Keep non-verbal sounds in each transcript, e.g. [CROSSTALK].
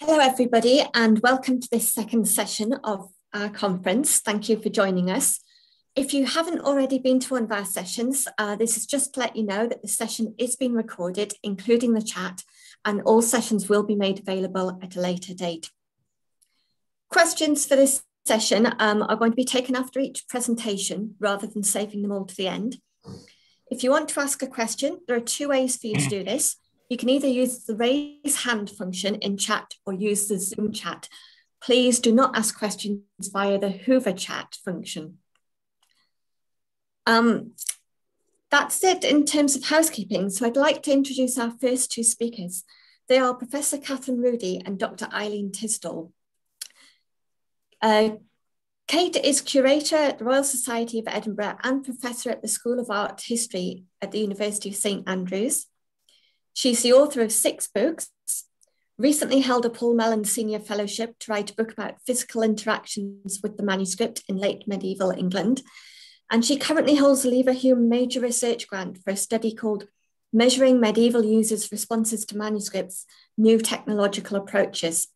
Hello, everybody, and welcome to this second session of our conference. Thank you for joining us. If you haven't already been to one of our sessions, uh, this is just to let you know that the session is being recorded, including the chat, and all sessions will be made available at a later date. Questions for this session um, are going to be taken after each presentation rather than saving them all to the end. If you want to ask a question, there are two ways for you to do this. You can either use the raise hand function in chat or use the Zoom chat. Please do not ask questions via the Hoover chat function. Um, that's it in terms of housekeeping. So I'd like to introduce our first two speakers. They are Professor Kathryn Rudy and Dr. Eileen Tisdall. Uh, Kate is curator at the Royal Society of Edinburgh and professor at the School of Art History at the University of St Andrews. She's the author of six books, recently held a Paul Mellon Senior Fellowship to write a book about physical interactions with the manuscript in late medieval England. And she currently holds the Leverhulme Major Research Grant for a study called Measuring Medieval Users' Responses to Manuscripts, New Technological Approaches.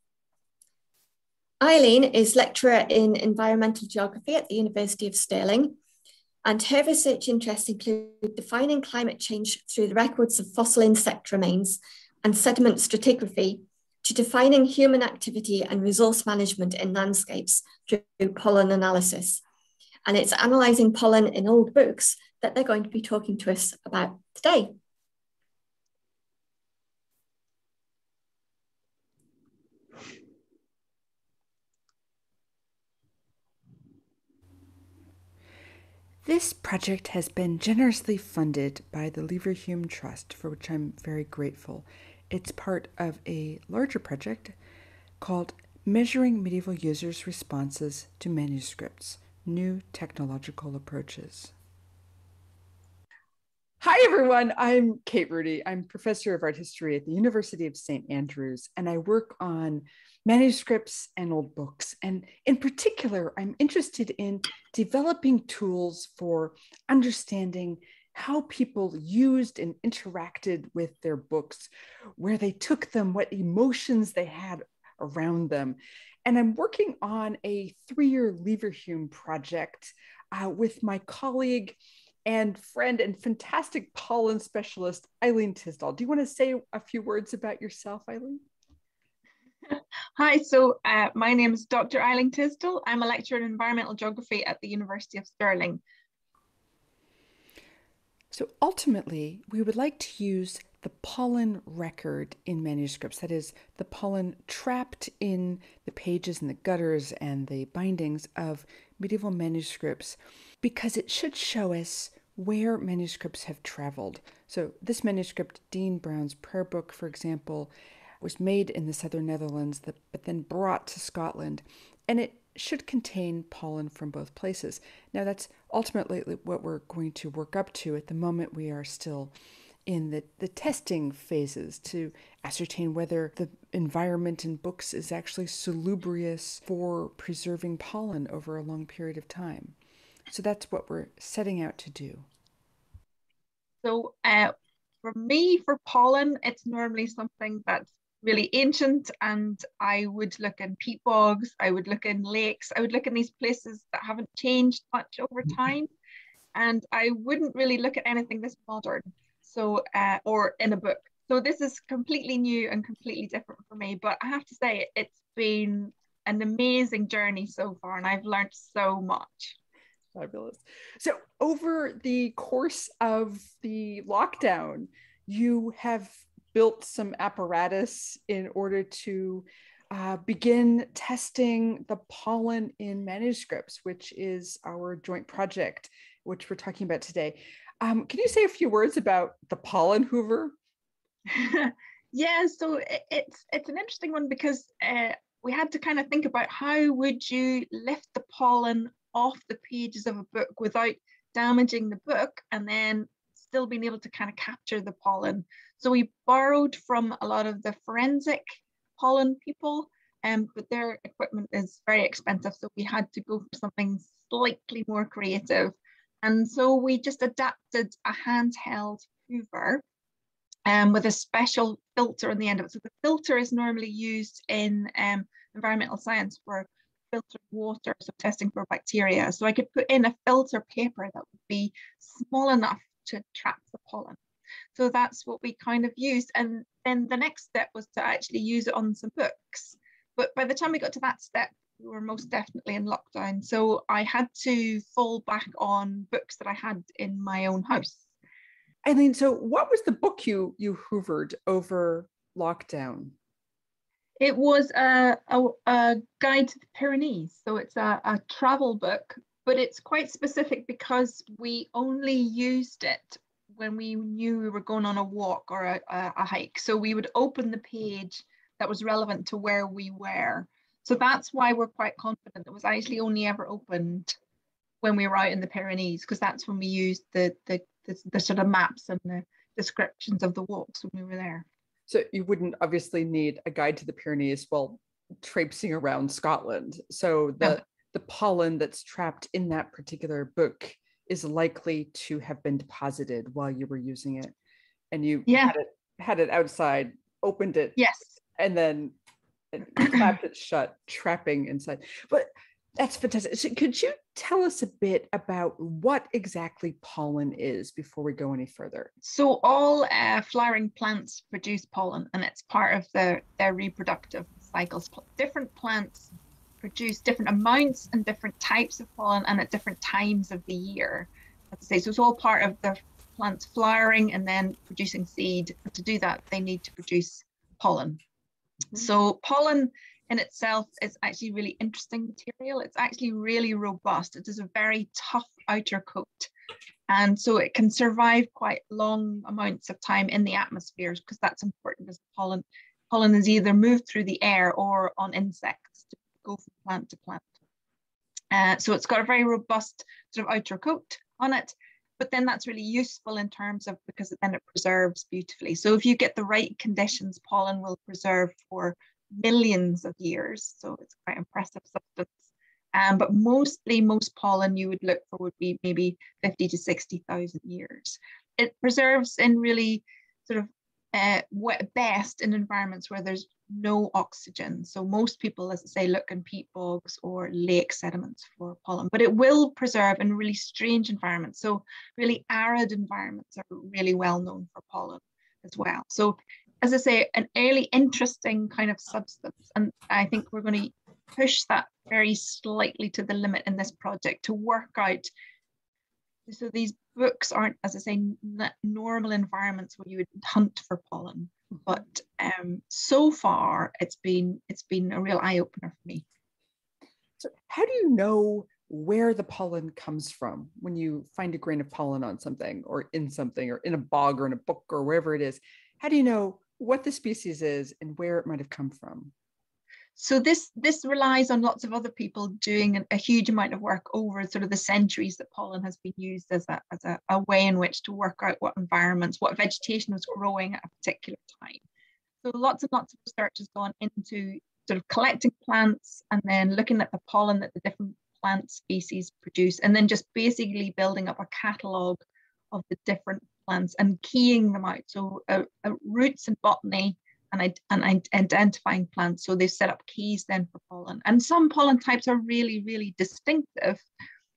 Eileen is lecturer in environmental geography at the University of Stirling and her research interests include defining climate change through the records of fossil insect remains and sediment stratigraphy to defining human activity and resource management in landscapes through pollen analysis. And it's analysing pollen in old books that they're going to be talking to us about today. This project has been generously funded by the Leverhulme Trust, for which I'm very grateful. It's part of a larger project called Measuring Medieval Users' Responses to Manuscripts New Technological Approaches. Hi, everyone. I'm Kate Rudy. I'm professor of art history at the University of St. Andrews, and I work on manuscripts and old books. And in particular, I'm interested in developing tools for understanding how people used and interacted with their books, where they took them, what emotions they had around them. And I'm working on a three year Leverhulme project uh, with my colleague and friend and fantastic pollen specialist, Eileen Tisdall. Do you want to say a few words about yourself, Eileen? [LAUGHS] Hi, so uh, my name is Dr. Eileen Tisdall. I'm a lecturer in environmental geography at the University of Stirling. So ultimately, we would like to use the pollen record in manuscripts, that is, the pollen trapped in the pages and the gutters and the bindings of medieval manuscripts, because it should show us where manuscripts have traveled. So, this manuscript, Dean Brown's prayer book, for example, was made in the southern Netherlands, but then brought to Scotland, and it should contain pollen from both places. Now, that's ultimately what we're going to work up to. At the moment, we are still in the, the testing phases to ascertain whether the environment in books is actually salubrious for preserving pollen over a long period of time. So that's what we're setting out to do. So, uh, for me, for pollen, it's normally something that's really ancient and I would look in peat bogs, I would look in lakes, I would look in these places that haven't changed much over mm-hmm. time. And I wouldn't really look at anything this modern. So, uh, or in a book. So this is completely new and completely different for me. But I have to say, it's been an amazing journey so far, and I've learned so much. Fabulous. So, over the course of the lockdown, you have built some apparatus in order to uh, begin testing the pollen in manuscripts, which is our joint project, which we're talking about today. Um, can you say a few words about the pollen hoover? [LAUGHS] yeah, so it's it's an interesting one because uh, we had to kind of think about how would you lift the pollen off the pages of a book without damaging the book, and then still being able to kind of capture the pollen. So we borrowed from a lot of the forensic pollen people, um, but their equipment is very expensive. So we had to go for something slightly more creative. And so we just adapted a handheld hoover um, with a special filter on the end of it. So the filter is normally used in um, environmental science for filtered water, so testing for bacteria. So I could put in a filter paper that would be small enough to trap the pollen. So that's what we kind of used. And then the next step was to actually use it on some books. But by the time we got to that step, we were most definitely in lockdown. So I had to fall back on books that I had in my own house. Eileen, so what was the book you you hoovered over lockdown? It was a, a, a guide to the Pyrenees. So it's a, a travel book, but it's quite specific because we only used it when we knew we were going on a walk or a, a, a hike. So we would open the page that was relevant to where we were. So that's why we're quite confident it was actually only ever opened when we were out in the Pyrenees, because that's when we used the, the, the, the sort of maps and the descriptions of the walks when we were there. So you wouldn't obviously need a guide to the Pyrenees while traipsing around Scotland. So the, the pollen that's trapped in that particular book is likely to have been deposited while you were using it. And you yeah. had it had it outside, opened it, yes, and then clapped it shut, trapping inside. But that's fantastic. So could you tell us a bit about what exactly pollen is before we go any further? So all uh, flowering plants produce pollen, and it's part of their their reproductive cycles. Different plants produce different amounts and different types of pollen, and at different times of the year. Let's say so. It's all part of the plants flowering and then producing seed. And to do that, they need to produce pollen. Mm-hmm. So pollen in itself is actually really interesting material. It's actually really robust. It is a very tough outer coat. And so it can survive quite long amounts of time in the atmosphere because that's important as pollen. Pollen is either moved through the air or on insects to go from plant to plant. Uh, so it's got a very robust sort of outer coat on it, but then that's really useful in terms of because then it preserves beautifully. So if you get the right conditions, pollen will preserve for millions of years. So it's quite impressive substance. Um, but mostly, most pollen you would look for would be maybe 50 to 60,000 years. It preserves in really sort of uh, best in environments where there's no oxygen. So most people, as I say, look in peat bogs or lake sediments for pollen, but it will preserve in really strange environments. So really arid environments are really well known for pollen as well. So as I say, an early interesting kind of substance. And I think we're going to push that very slightly to the limit in this project to work out. So these books aren't, as I say, normal environments where you would hunt for pollen. But um, so far, it's been it's been a real eye opener for me. So, how do you know where the pollen comes from when you find a grain of pollen on something, or in something, or in a bog, or in a book, or wherever it is? How do you know what the species is and where it might have come from. So this this relies on lots of other people doing a, huge amount of work over sort of the centuries that pollen has been used as a as a, a way in which to work out what environments, what vegetation was growing at a particular time. So lots and lots of research has gone into sort of collecting plants and then looking at the pollen that the different plant species produce, and then just basically building up a catalogue of the different plants and keying them out. So uh, uh, roots and botany and, and identifying plants. So they've set up keys then for pollen. And some pollen types are really, really distinctive.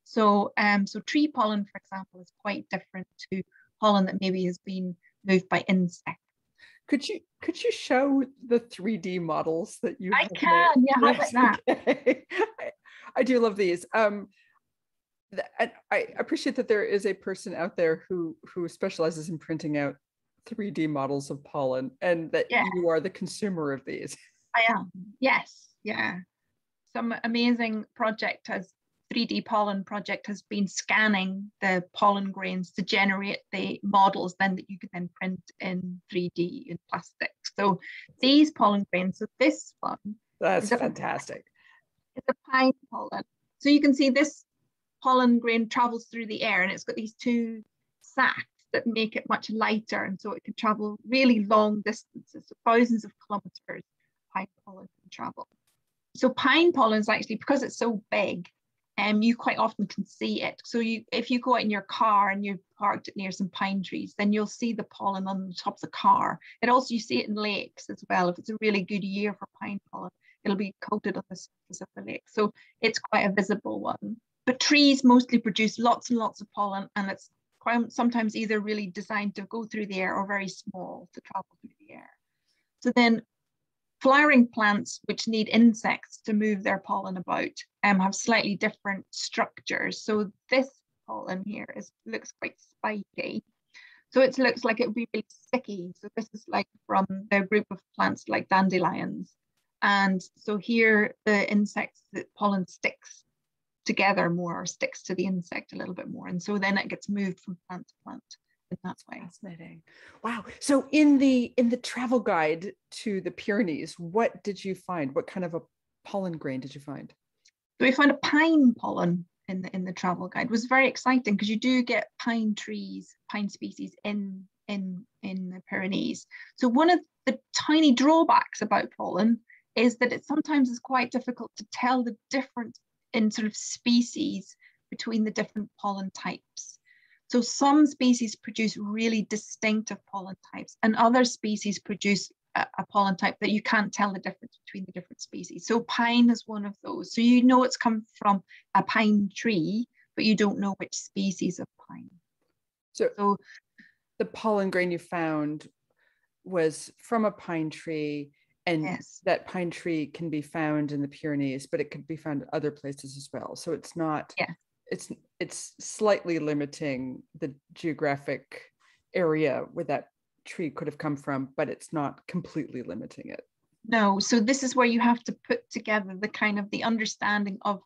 So, um, so tree pollen, for example, is quite different to pollen that maybe has been moved by insects. Could you could you show the 3D models that you? I can, made? yeah, yes, that? [LAUGHS] Okay. I, I do love these. Um, and I appreciate that there is a person out there who who specializes in printing out 3D models of pollen and that yeah. you are the consumer of these. [LAUGHS] I am. Yes. Yeah. Some amazing project has 3D pollen project has been scanning the pollen grains to generate the models then that you can then print in 3D in plastic. So these pollen grains, so this one. That's fantastic. it's a pine pollen. So you can see this pollen grain travels through the air and it's got these two sacs that make it much lighter and so it can travel really long distances, so thousands of kilometers pine pollen can travel. So pine pollen is actually, because it's so big, um, you quite often can see it. So you, if you go out in your car and you're parked near some pine trees, then you'll see the pollen on the top of the car. It also, you see it in lakes as well. If it's a really good year for pine pollen, it'll be coated on the surface of the lake. So it's quite a visible one. But trees mostly produce lots and lots of pollen and it's sometimes either really designed to go through the air or very small to travel through the air. So then flowering plants, which need insects to move their pollen about, um, have slightly different structures. So this pollen here is looks quite spiky. So it looks like it would be really sticky. So this is like from the group of plants like dandelions. And so here the insects, the pollen sticks together more or sticks to the insect a little bit more. And so then it gets moved from plant to plant in that way. Fascinating. Wow. So in the in the travel guide to the Pyrenees, what did you find? What kind of a pollen grain did you find? So we found a pine pollen in the in the travel guide. It was very exciting because you do get pine trees, pine species in in in the Pyrenees. So one of the tiny drawbacks about pollen is that it sometimes is quite difficult to tell the difference in sort of species between the different pollen types. So some species produce really distinctive pollen types and other species produce a, a, pollen type that you can't tell the difference between the different species. So pine is one of those. So you know it's come from a pine tree, but you don't know which species of pine. So, so the pollen grain you found was from a pine tree and yes. that pine tree can be found in the Pyrenees, but it could be found other places as well. So it's not yeah it's it's slightly limiting the geographic area where that tree could have come from, but it's not completely limiting it. No, so this is where you have to put together the kind of the understanding of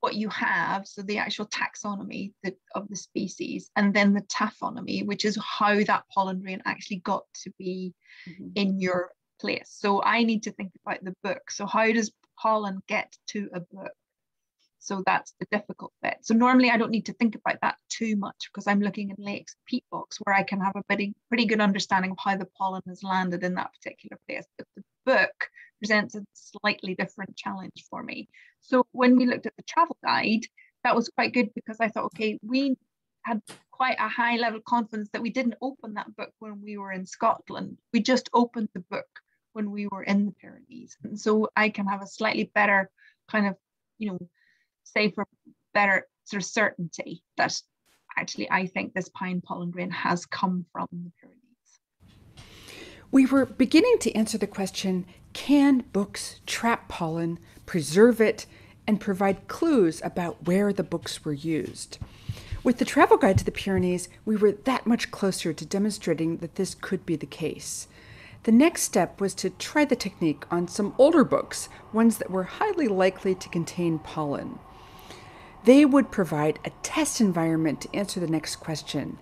what you have, so the actual taxonomy of the species, and then the taphonomy, which is how that pollen grain actually got to be mm-hmm. in your place. So I need to think about the book. So how does pollen get to a book? So that's the difficult bit. So normally I don't need to think about that too much because I'm looking at lakes, peat bogs, where I can have a pretty, pretty good understanding of how the pollen has landed in that particular place. But the book presents a slightly different challenge for me. So when we looked at the travel guide, that was quite good because I thought, okay, we had quite a high level confidence that we didn't open that book when we were in Scotland. We just opened the book when we were in the Pyrenees. And so I can have a slightly better kind of, you know, safer, better sort of certainty that actually I think this pine pollen grain has come from the Pyrenees. We were beginning to answer the question can books trap pollen, preserve it, and provide clues about where the books were used? With the travel guide to the Pyrenees, we were that much closer to demonstrating that this could be the case. The next step was to try the technique on some older books, ones that were highly likely to contain pollen. They would provide a test environment to answer the next question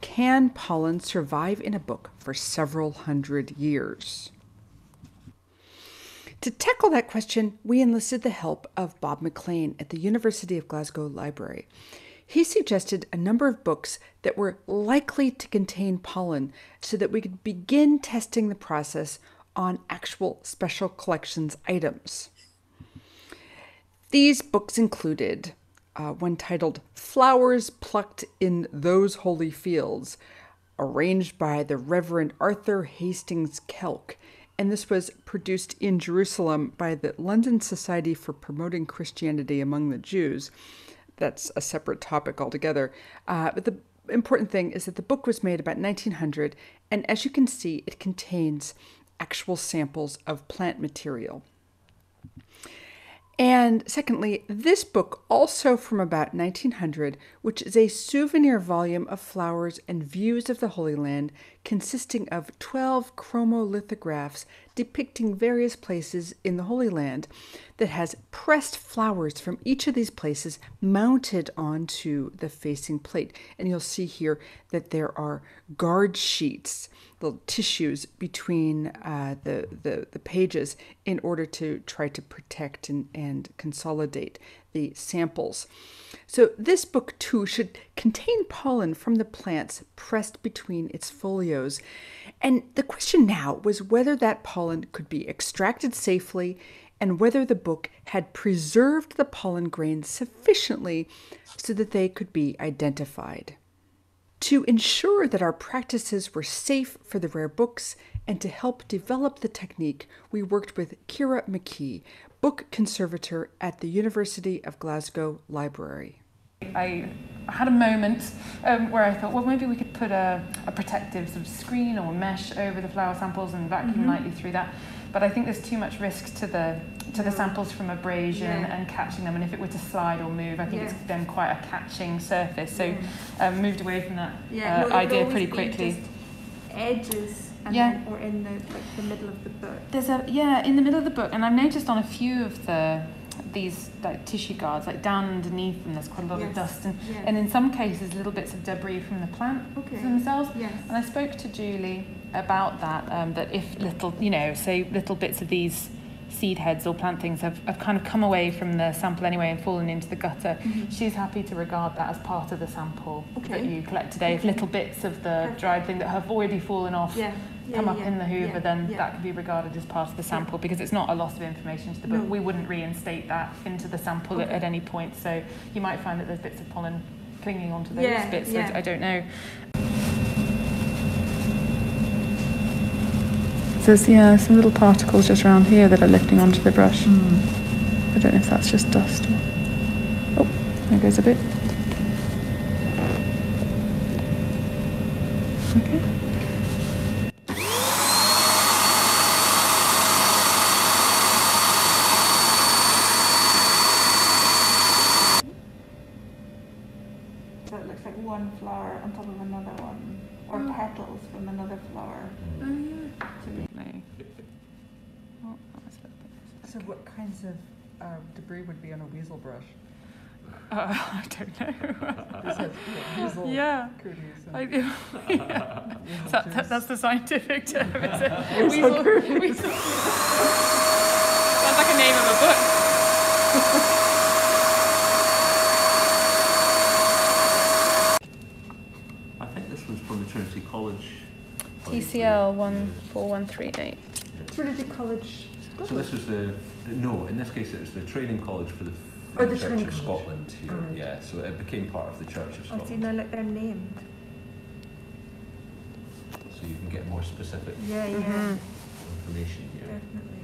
Can pollen survive in a book for several hundred years? To tackle that question, we enlisted the help of Bob McLean at the University of Glasgow Library. He suggested a number of books that were likely to contain pollen so that we could begin testing the process on actual special collections items. These books included uh, one titled Flowers Plucked in Those Holy Fields, arranged by the Reverend Arthur Hastings Kelk. And this was produced in Jerusalem by the London Society for Promoting Christianity Among the Jews. That's a separate topic altogether. Uh, but the important thing is that the book was made about 1900, and as you can see, it contains actual samples of plant material. And secondly, this book, also from about 1900, which is a souvenir volume of flowers and views of the Holy Land, consisting of 12 chromolithographs depicting various places in the Holy Land, that has pressed flowers from each of these places mounted onto the facing plate. And you'll see here that there are guard sheets little tissues between uh, the, the, the pages in order to try to protect and, and consolidate the samples. So this book too should contain pollen from the plants pressed between its folios. And the question now was whether that pollen could be extracted safely and whether the book had preserved the pollen grains sufficiently so that they could be identified. To ensure that our practices were safe for the rare books and to help develop the technique, we worked with Kira McKee, book conservator at the University of Glasgow Library. I had a moment um, where I thought, well, maybe we could put a, a protective sort of screen or mesh over the flower samples and vacuum mm-hmm. lightly through that. But I think there's too much risk to the to the samples from abrasion yeah. and catching them. And if it were to slide or move, I think yeah. it's then quite a catching surface. So yeah. um, moved away from that uh, no, idea pretty quickly. edges yeah. or in the like the middle of the book. There's a yeah in the middle of the book, and I've noticed on a few of the these like tissue guards, like down underneath them, there's quite a lot yes. of dust, and, yes. and in some cases, little bits of debris from the plant okay. themselves. Yes. And I spoke to Julie about that, um, that if little, you know, say little bits of these seed heads or plant things have, have kind of come away from the sample anyway and fallen into the gutter, mm-hmm. she's happy to regard that as part of the sample okay. that you collect today. If little bits of the Perfect. dried thing that have already fallen off yeah. Yeah, come up yeah, in the hoover, then that could be regarded as part of the sample because it's not a loss of information to the book. No. We wouldn't reinstate that into the sample okay. at, at, any point. So you might find that there's bits of pollen clinging onto those bits. I, I don't know. There's yeah some little particles just around here that are lifting onto the brush. Mm. I don't know if that's just dust. Or... Oh, there goes a bit. Okay. So it looks like one flower on top of another one, or mm. petals from another flower. Mm. Oh, yeah. So what kinds of uh, debris would be on a weasel brush? Uh, [LAUGHS] I don't know. Is [LAUGHS] yeah, [LAUGHS] weasel. I, yeah. that, that, that's the scientific term, is it? weasel, weasel. Sounds like a name of a book. I think this was from the Trinity College. TCL 14138. Trinity College so this was the, the, no, in this case it was the training college for the oh, the Church of Scotland here. Right. Yeah, so it became part of the Church of Scotland. Oh, see now look, they're named. So you can get more specific yeah, yeah. Mm-hmm. information here. Definitely.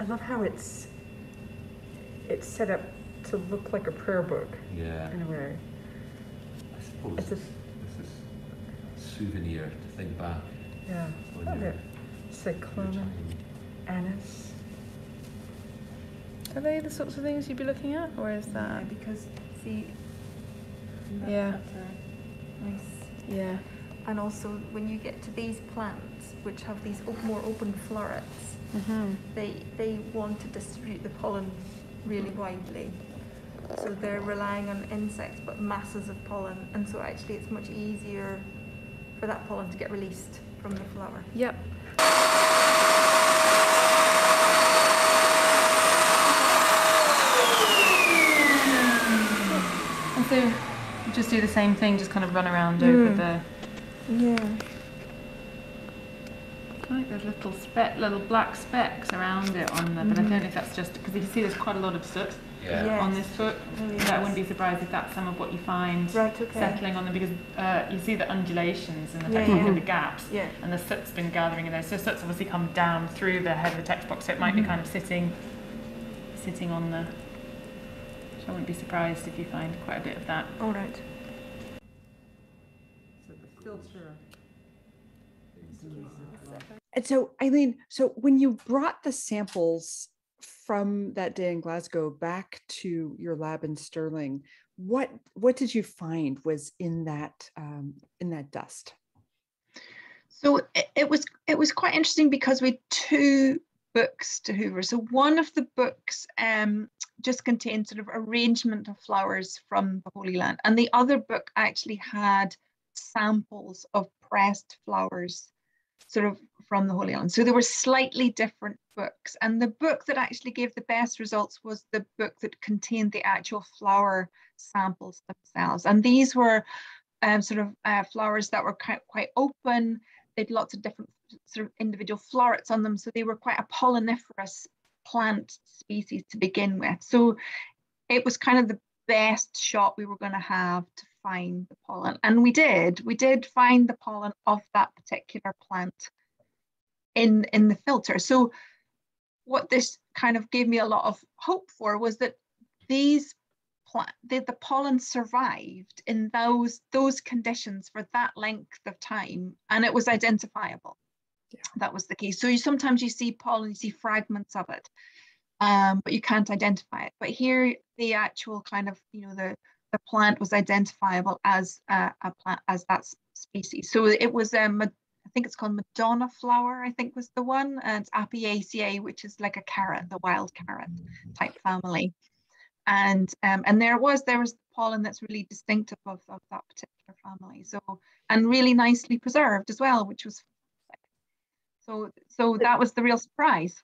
I love how it's it's set up to look like a prayer book. Yeah. In a way. I suppose. It's a, souvenir to think back. Yeah. On your, Cyclamen, anise. Are they the sorts of things you'd be looking at, or is that? Yeah, because see. Yeah. Nice. Yeah. And also, when you get to these plants, which have these more open florets, mm-hmm. they they want to distribute the pollen really widely. So they're relying on insects, but masses of pollen, and so actually it's much easier for that pollen to get released from the flower. Yep. And so just do the same thing, just kind of run around mm. over the. Yeah. Like there's little speck, little black specks around it on the, mm. but I don't know if that's just because you can see there's quite a lot of soot yeah. yes. on this foot. Oh, yes. I wouldn't be surprised if that's some of what you find right, okay. settling on them because uh, you see the undulations and the, yeah, yeah. the gaps yeah. and the soot's been gathering in there. So soot's obviously come down through the head of the text box, so it might mm-hmm. be kind of sitting sitting on the. So I wouldn't be surprised if you find quite a bit of that. All right. So the filter. And so, Eileen, so when you brought the samples from that day in Glasgow back to your lab in Stirling, what what did you find was in that um, in that dust? So it, it was it was quite interesting because we had two books to Hoover. So one of the books um, just contained sort of arrangement of flowers from the Holy Land, and the other book actually had samples of pressed flowers, sort of from the Holy Land. So there were slightly different books. And the book that actually gave the best results was the book that contained the actual flower samples themselves. And these were um, sort of uh, flowers that were quite, quite open. They had lots of different sort of individual florets on them. So they were quite a polliniferous plant species to begin with. So it was kind of the best shot we were going to have to find the pollen. And we did. We did find the pollen of that particular plant in, in the filter. So what this kind of gave me a lot of hope for was that these the, the pollen survived in those those conditions for that length of time and it was identifiable yeah. that was the key so you sometimes you see pollen you see fragments of it um, but you can't identify it but here the actual kind of you know the the plant was identifiable as a, a plant as that species so it was um, I think it's called Madonna flower, I think was the one, and it's Apiaceae, which is like a carrot, the wild carrot type family. And um, and there was there was pollen that's really distinctive of, of that particular family. So and really nicely preserved as well which was so so that was the real surprise.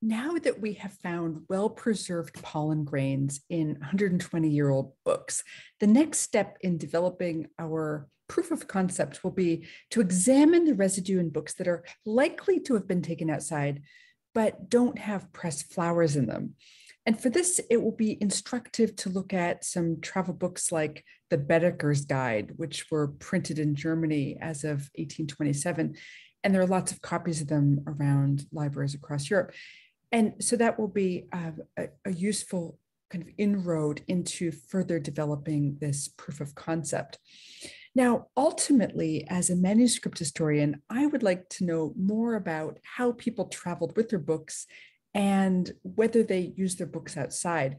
Now that we have found well preserved pollen grains in 120 year old books the next step in developing our proof of concept will be to examine the residue in books that are likely to have been taken outside but don't have pressed flowers in them and for this, it will be instructive to look at some travel books like the Baedeker's Guide, which were printed in Germany as of 1827. And there are lots of copies of them around libraries across Europe. And so that will be uh, a, a useful kind of inroad into further developing this proof of concept. Now, ultimately, as a manuscript historian, I would like to know more about how people traveled with their books and whether they use their books outside.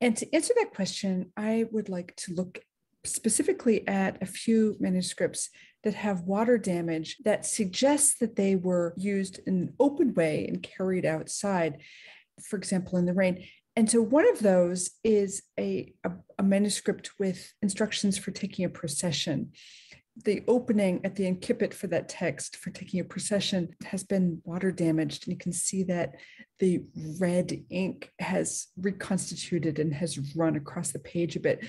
And to answer that question, I would like to look specifically at a few manuscripts that have water damage that suggests that they were used in an open way and carried outside, for example, in the rain. And so one of those is a, a, a manuscript with instructions for taking a procession the opening at the incipit for that text for taking a procession has been water damaged. And you can see that the red ink has reconstituted and has run across the page a bit.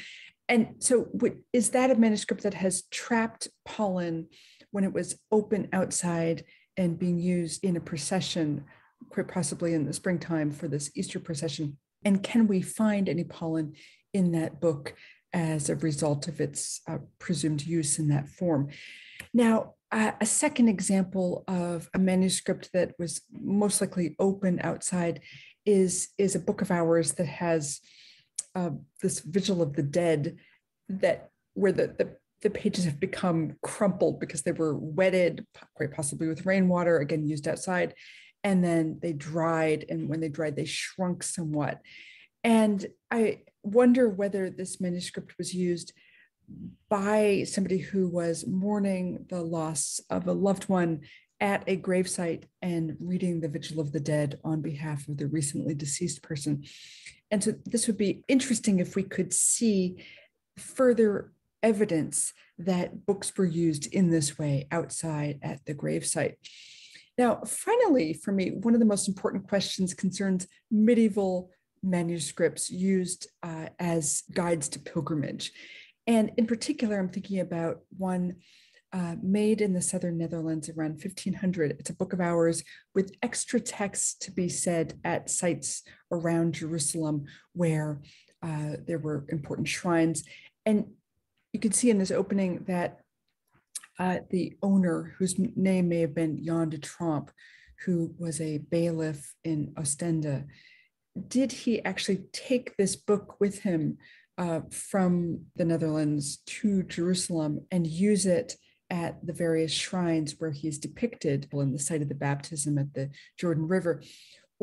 And so, is that a manuscript that has trapped pollen when it was open outside and being used in a procession, quite possibly in the springtime for this Easter procession? And can we find any pollen in that book as a result of its uh, presumed use in that form. Now, uh, a second example of a manuscript that was most likely open outside is, is a book of hours that has uh, this Vigil of the Dead that where the, the the pages have become crumpled because they were wetted, quite possibly with rainwater, again used outside, and then they dried. And when they dried, they shrunk somewhat. And I wonder whether this manuscript was used by somebody who was mourning the loss of a loved one at a gravesite and reading the Vigil of the Dead on behalf of the recently deceased person. And so this would be interesting if we could see further evidence that books were used in this way outside at the gravesite. Now, finally, for me, one of the most important questions concerns medieval manuscripts used uh, as guides to pilgrimage. And in particular, I'm thinking about one uh, made in the southern Netherlands around 1500. It's a book of hours with extra texts to be said at sites around Jerusalem where uh, there were important shrines. And you can see in this opening that uh, the owner, whose name may have been Jan de Tromp, who was a bailiff in Ostende, did he actually take this book with him uh, from the Netherlands to Jerusalem and use it at the various shrines where he's depicted in the site of the baptism at the Jordan River?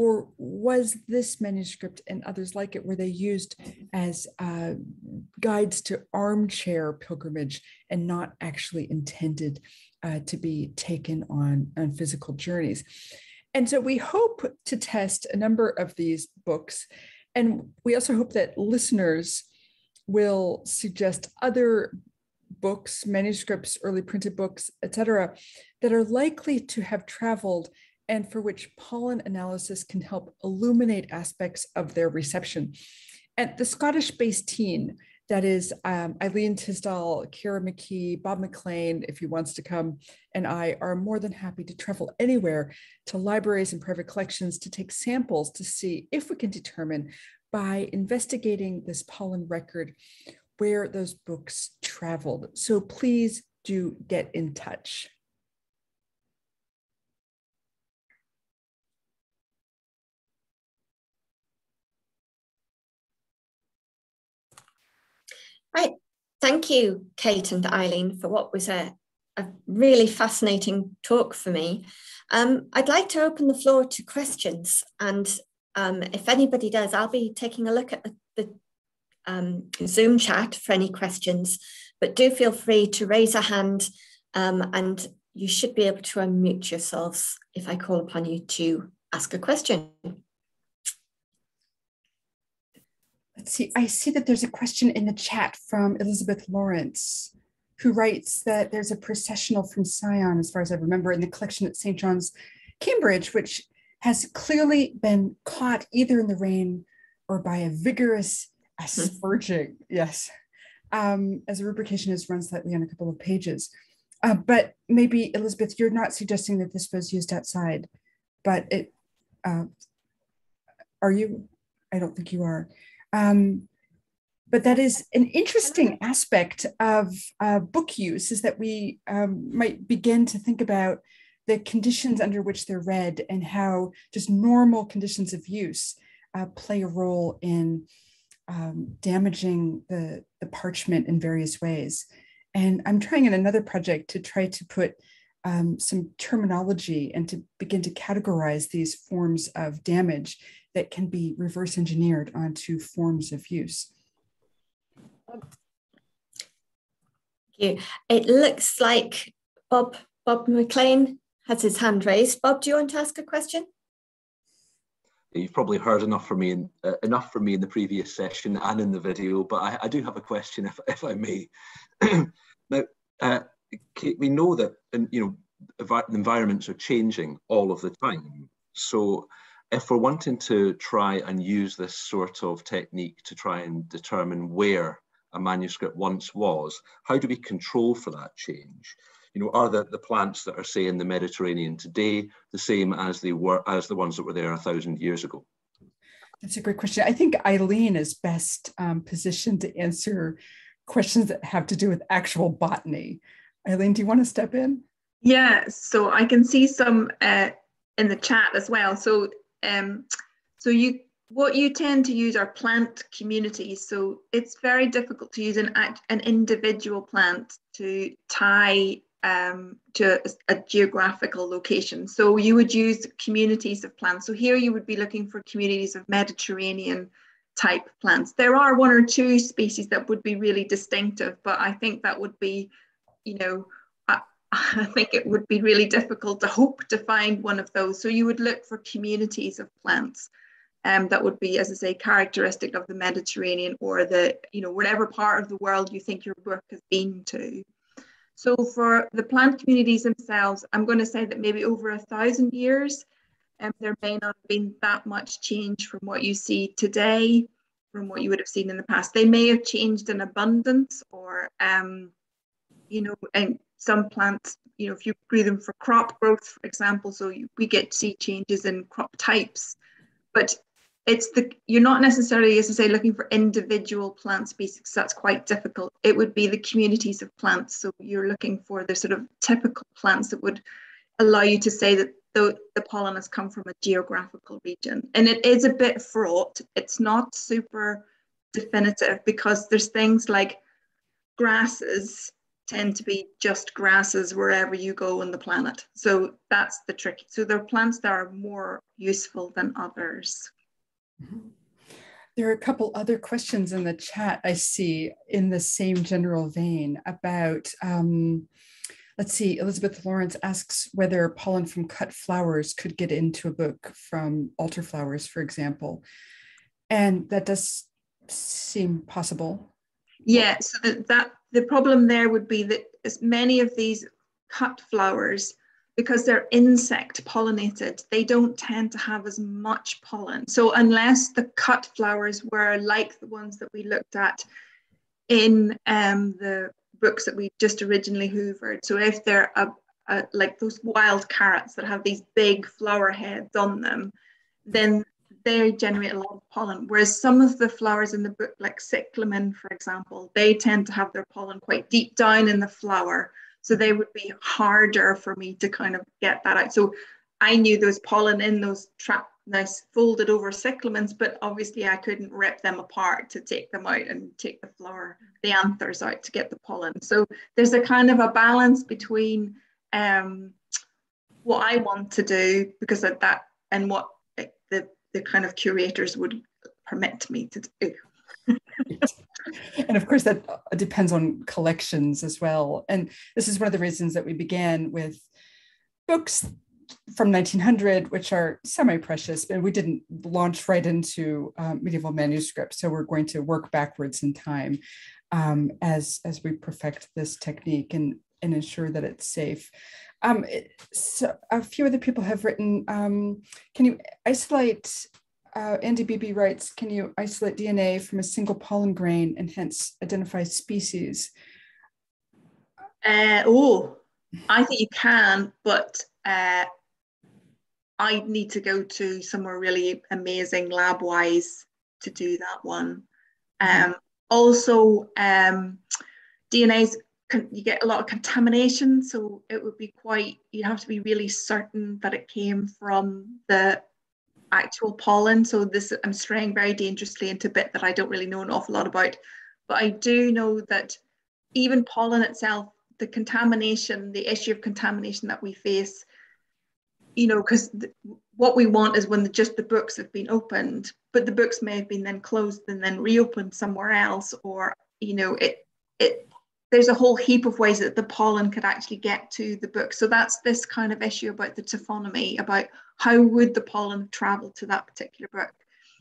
Or was this manuscript and others like it, were they used as uh, guides to armchair pilgrimage and not actually intended uh, to be taken on, on physical journeys? And so we hope to test a number of these books. And we also hope that listeners will suggest other books, manuscripts, early printed books, etc., that are likely to have traveled and for which pollen analysis can help illuminate aspects of their reception. And the Scottish based team, that is um, Eileen Tisdall, Kira McKee, Bob McLean, if he wants to come, and I are more than happy to travel anywhere to libraries and private collections to take samples to see if we can determine by investigating this pollen record where those books traveled. So please do get in touch. Right. Thank you, Kate and Eileen, for what was a, a really fascinating talk for me. Um, I'd like to open the floor to questions. And um, if anybody does, I'll be taking a look at the, the um, Zoom chat for any questions, but do feel free to raise a hand um, and you should be able to unmute yourselves if I call upon you to ask a question. Let's see, I see that there's a question in the chat from Elizabeth Lawrence, who writes that there's a processional from Sion, as far as I remember, in the collection at St. John's, Cambridge, which has clearly been caught either in the rain or by a vigorous asperging. [LAUGHS] yes, um, as a rubrication has run slightly on a couple of pages. Uh, but maybe, Elizabeth, you're not suggesting that this was used outside, but it, uh, are you? I don't think you are. Um, but that is an interesting aspect of uh, book use is that we um, might begin to think about the conditions under which they're read and how just normal conditions of use uh, play a role in um, damaging the, the parchment in various ways. And I'm trying in another project to try to put um, some terminology and to begin to categorize these forms of damage that can be reverse engineered onto forms of use. Thank you. It looks like Bob Bob McLean has his hand raised. Bob, do you want to ask a question? You've probably heard enough from me in, uh, enough from me in the previous session and in the video, but I, I do have a question, if, if I may. [CLEARS THROAT] now, uh, Kate, we know that you know environments are changing all of the time. So if we're wanting to try and use this sort of technique to try and determine where a manuscript once was, how do we control for that change? You know, are the, the plants that are say in the Mediterranean today the same as they were as the ones that were there a thousand years ago? That's a great question. I think Eileen is best um, positioned to answer questions that have to do with actual botany. Eileen, do you want to step in? Yeah, so I can see some uh, in the chat as well. So um, so you what you tend to use are plant communities. So it's very difficult to use an, an individual plant to tie um, to a, a, geographical location. So you would use communities of plants. So here you would be looking for communities of Mediterranean type plants. There are one or two species that would be really distinctive, but I think that would be, you know, [LAUGHS] I think it would be really difficult to hope to find one of those. So you would look for communities of plants um, that would be, as I say, characteristic of the Mediterranean or the, you know, whatever part of the world you think your book has been to. So for the plant communities themselves, I'm going to say that maybe over a thousand years, um, there may not have been that much change from what you see today, from what you would have seen in the past. They may have changed in abundance or, um, you know, and some plants, you know, if you grew them for crop growth, for example, so you, we get to see changes in crop types, but it's the you're not necessarily, as I say, looking for individual plant species. That's quite difficult. It would be the communities of plants. So you're looking for the sort of typical plants that would allow you to say that the, the pollen has come from a geographical region. And it is a bit fraught. It's not super definitive because there's things like grasses tend to be just grasses wherever you go on the planet. So that's the trick. So there are plants that are more useful than others. Mm-hmm. There are a couple other questions in the chat I see in the same general vein about, um, let's see, Elizabeth Lawrence asks whether pollen from cut flowers could get into a book from altar flowers, for example. And that does seem possible. Yeah, so that the problem there would be that as many of these cut flowers, because they're insect pollinated, they don't tend to have as much pollen. So unless the cut flowers were like the ones that we looked at in um, the books that we just originally hoovered. So if they're a, a, like those wild carrots that have these big flower heads on them, then they generate a lot of pollen. Whereas some of the flowers in the book, like cyclamen, for example, they tend to have their pollen quite deep down in the flower. So they would be harder for me to kind of get that out. So I knew there was pollen in those trap nice folded over cyclamens, but obviously I couldn't rip them apart to take them out and take the flower, the anthers out to get the pollen. So there's a kind of a balance between um, what I want to do because of that and what the, the kind of curators would permit me to do. [LAUGHS] and of course that depends on collections as well. And this is one of the reasons that we began with books from 1900 which are semi-precious but we didn't launch right into um, medieval manuscripts. So we're going to work backwards in time um, as as we perfect this technique and and ensure that it's safe um, so a few other people have written um, can you isolate uh, Andy Beebe writes, can you isolate DNA from a single pollen grain and hence identify species? Uh, oh, I think you can, but uh, I need to go to somewhere really amazing lab wise to do that one. Mm-hmm. Um, also, um, DNA's you get a lot of contamination, so it would be quite. you'd have to be really certain that it came from the actual pollen. So this I'm straying very dangerously into a bit that I don't really know an awful lot about. But I do know that even pollen itself, the contamination, the issue of contamination that we face, you know, because what we want is when the, just the books have been opened, but the books may have been then closed and then reopened somewhere else, or you know, it it there's a whole heap of ways that the pollen could actually get to the book. So that's this kind of issue about the taphonomy, about how would the pollen travel to that particular book.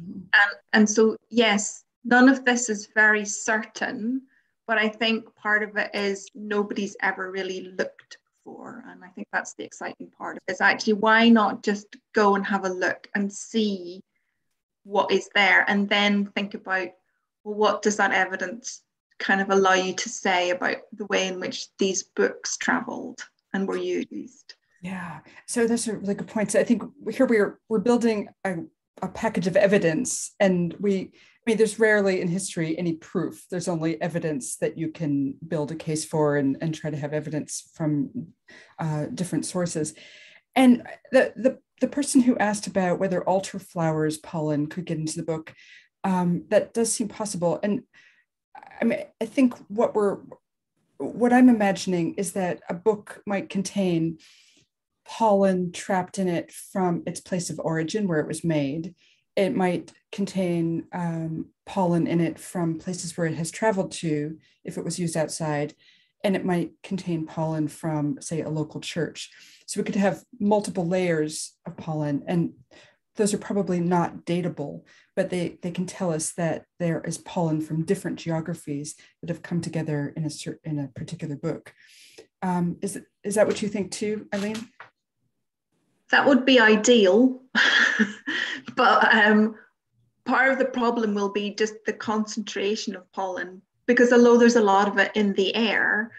Mm-hmm. And, and so, yes, none of this is very certain, but I think part of it is nobody's ever really looked for. And I think that's the exciting part of it is actually why not just go and have a look and see what is there and then think about well, what does that evidence kind of allow you to say about the way in which these books traveled and were used. Yeah, so that's a really good point. So I think here we're we're building a, a package of evidence, and we I mean, there's rarely in history any proof. There's only evidence that you can build a case for and, and try to have evidence from uh, different sources. And the, the the person who asked about whether altar flowers pollen could get into the book, um, that does seem possible. And I mean, I think what we're what I'm imagining is that a book might contain pollen trapped in it from its place of origin where it was made. It might contain um, pollen in it from places where it has traveled to if it was used outside. And it might contain pollen from, say, a local church. So we could have multiple layers of pollen. And those are probably not datable, but they, they can tell us that there is pollen from different geographies that have come together in a, in a particular book. Um, is, is that what you think too, Eileen? That would be ideal, [LAUGHS] but um, part of the problem will be just the concentration of pollen because although there's a lot of it in the air,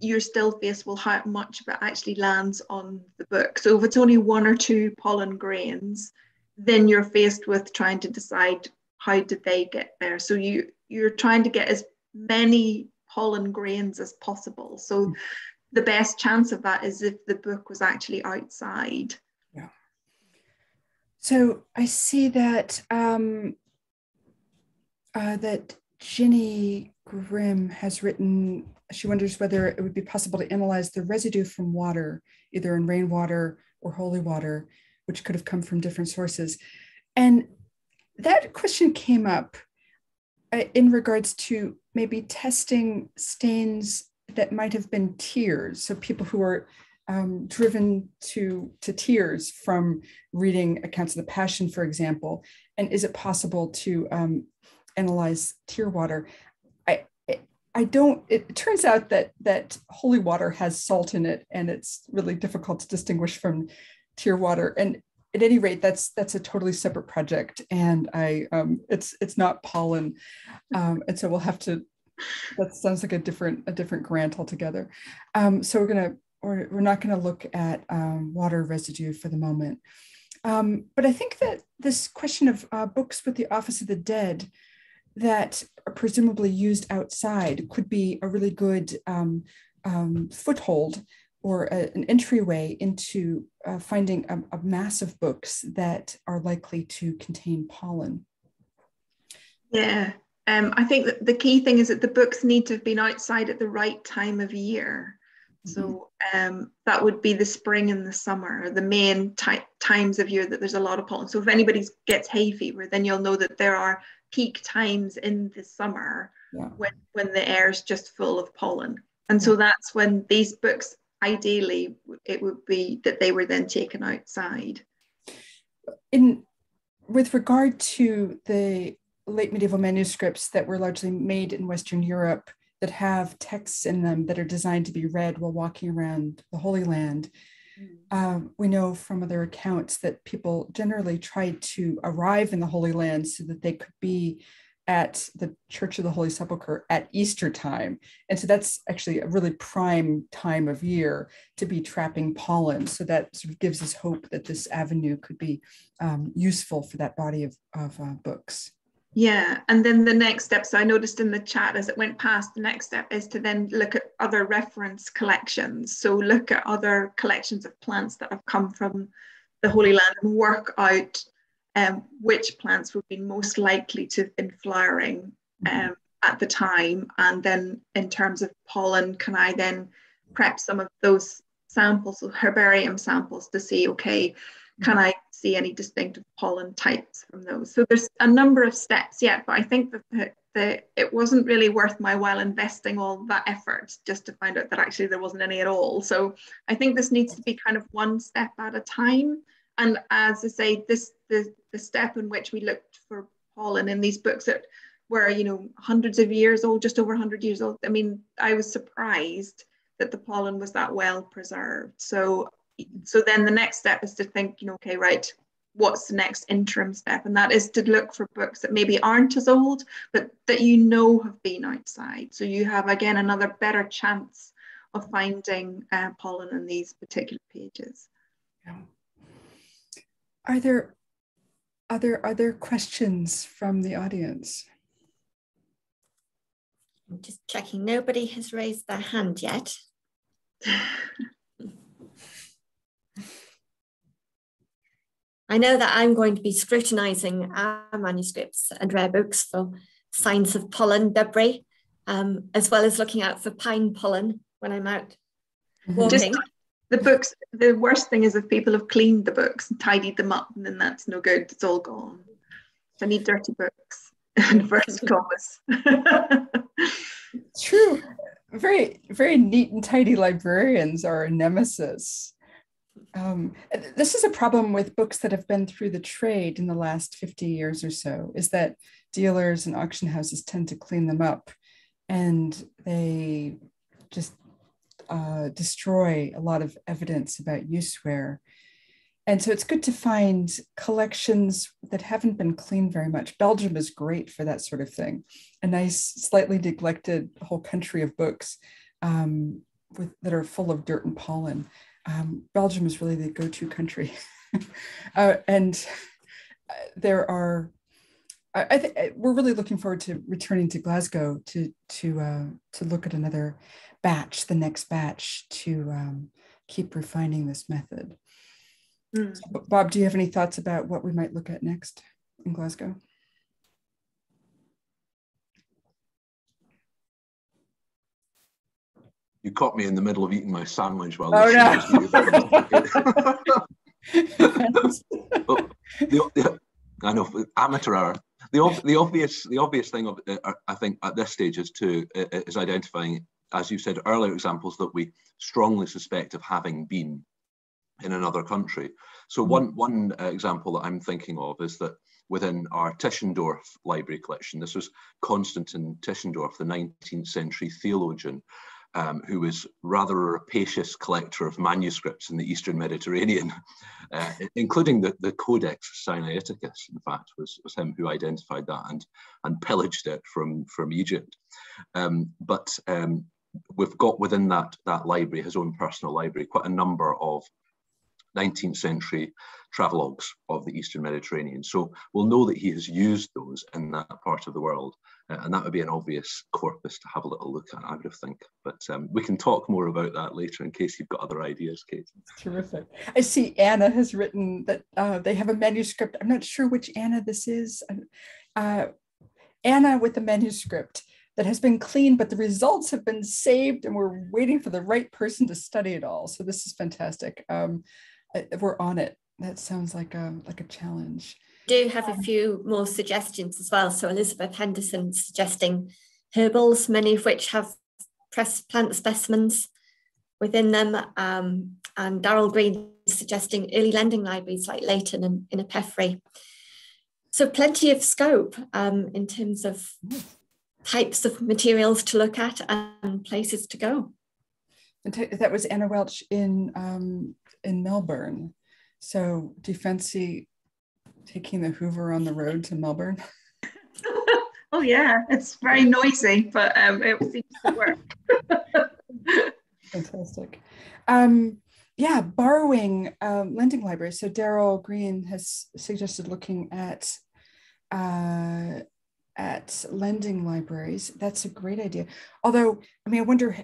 you're still faced with how much of it actually lands on the book. So if it's only one or two pollen grains, then you're faced with trying to decide how did they get there. So you you're trying to get as many pollen grains as possible. So mm. the best chance of that is if the book was actually outside. Yeah. So I see that um, uh, that Ginny Grimm has written. She wonders whether it would be possible to analyze the residue from water, either in rainwater or holy water, which could have come from different sources. And that question came up uh, in regards to maybe testing stains that might have been tears. So people who are um, driven to, to tears from reading accounts of the Passion, for example. And is it possible to um, analyze tear water? I, I don't. It turns out that that holy water has salt in it, and it's really difficult to distinguish from tear water. And at any rate, that's that's a totally separate project, and I um, it's it's not pollen, um, and so we'll have to. That sounds like a different a different grant altogether. Um, so we're gonna we're, we're not gonna look at um, water residue for the moment. Um, but I think that this question of uh, books with the Office of the Dead that are presumably used outside could be a really good um, um, foothold or a, an entryway into uh, finding a, a mass of books that are likely to contain pollen. Yeah, um, I think that the key thing is that the books need to have been outside at the right time of year. So mm-hmm. um, that would be the spring and the summer, the main times of year that there's a lot of pollen. So if anybody gets hay fever, then you'll know that there are peak times in the summer yeah. when, when the air is just full of pollen. And so that's when these books, ideally, it would be that they were then taken outside. In with regard to the late medieval manuscripts that were largely made in Western Europe that have texts in them that are designed to be read while walking around the Holy Land, um, we know from other accounts that people generally tried to arrive in the Holy Land so that they could be at the Church of the Holy Sepulchre at Easter time. And so that's actually a really prime time of year to be trapping pollen. So that sort of gives us hope that this avenue could be um, useful for that body of, of uh, books. Yeah, and then the next step, so I noticed in the chat as it went past, the next step is to then look at other reference collections. So look at other collections of plants that have come from the Holy Land and work out um, which plants would be most likely to have been flowering mm-hmm. um, at the time. And then in terms of pollen, can I then prep some of those samples, herbarium samples to see, okay, can I see any distinctive pollen types from those? So there's a number of steps yet, but I think that the, the, it wasn't really worth my while investing all that effort just to find out that actually there wasn't any at all. So I think this needs to be kind of one step at a time. And as I say, this the, the step in which we looked for pollen in these books that were, you know, hundreds of years old, just over 100 years old. I mean, I was surprised that the pollen was that well preserved. So so then the next step is to think, you know, okay, right, what's the next interim step? And that is to look for books that maybe aren't as old, but that you know have been outside. So you have, again, another better chance of finding uh, pollen in these particular pages. Yeah. Are there other other questions from the audience? I'm just checking. Nobody has raised their hand yet. I know that I'm going to be scrutinising our manuscripts and rare books for signs of pollen debris, um, as well as looking out for pine pollen when I'm out mm-hmm. walking. Just the books, the worst thing is if people have cleaned the books and tidied them up, and then that's no good. It's all gone. I need dirty books [LAUGHS] and first copies. [LAUGHS] True. Very, very neat and tidy librarians are a nemesis. Um, this is a problem with books that have been through the trade in the last 50 years or so, is that dealers and auction houses tend to clean them up and they just uh, destroy a lot of evidence about use wear. And so it's good to find collections that haven't been cleaned very much. Belgium is great for that sort of thing. A nice, slightly neglected whole country of books um, with, that are full of dirt and pollen um, Belgium is really the go-to country, [LAUGHS] uh, and uh, there are. I, I think we're really looking forward to returning to Glasgow to to uh, to look at another batch, the next batch, to um, keep refining this method. Mm. So, Bob, do you have any thoughts about what we might look at next in Glasgow? you caught me in the middle of eating my sandwich while oh, no. [LAUGHS] the, the, I know amateur hour. The, the obvious the obvious thing of, uh, I think at this stage is to uh, is identifying, as you said earlier, examples that we strongly suspect of having been in another country. So mm-hmm. one, one uh, example that I'm thinking of is that within our Tischendorf library collection, this was Constantine Tischendorf, the 19th century theologian, um, who was rather a rapacious collector of manuscripts in the Eastern Mediterranean, [LAUGHS] uh, including the, the Codex Sinaiticus, in fact, was, was him who identified that and, and pillaged it from, from Egypt. Um, but um, we've got within that, that library, his own personal library, quite a number of 19th century travelogues of the Eastern Mediterranean. So we'll know that he has used those in that part of the world. Uh, and that would be an obvious corpus to have a little look at, I would think. But um, we can talk more about that later in case you've got other ideas, Kate. Terrific. I see Anna has written that uh, they have a manuscript. I'm not sure which Anna this is. Uh, Anna with a manuscript that has been cleaned, but the results have been saved and we're waiting for the right person to study it all. So this is fantastic. Um, we're on it. That sounds like a like a challenge. Do have a few more suggestions as well. So Elizabeth Henderson suggesting herbals, many of which have pressed plant specimens within them, um, and Daryl Green suggesting early lending libraries like Leighton and Innerpeffray. So plenty of scope um, in terms of types of materials to look at and places to go. And that was Anna Welch in um, in Melbourne. So do you fancy taking the Hoover on the road to Melbourne? [LAUGHS] oh yeah, it's very noisy, but um, it seems to work. [LAUGHS] Fantastic. Um, yeah, borrowing um, lending libraries. So Daryl Green has suggested looking at uh, at lending libraries. That's a great idea. Although, I mean, I wonder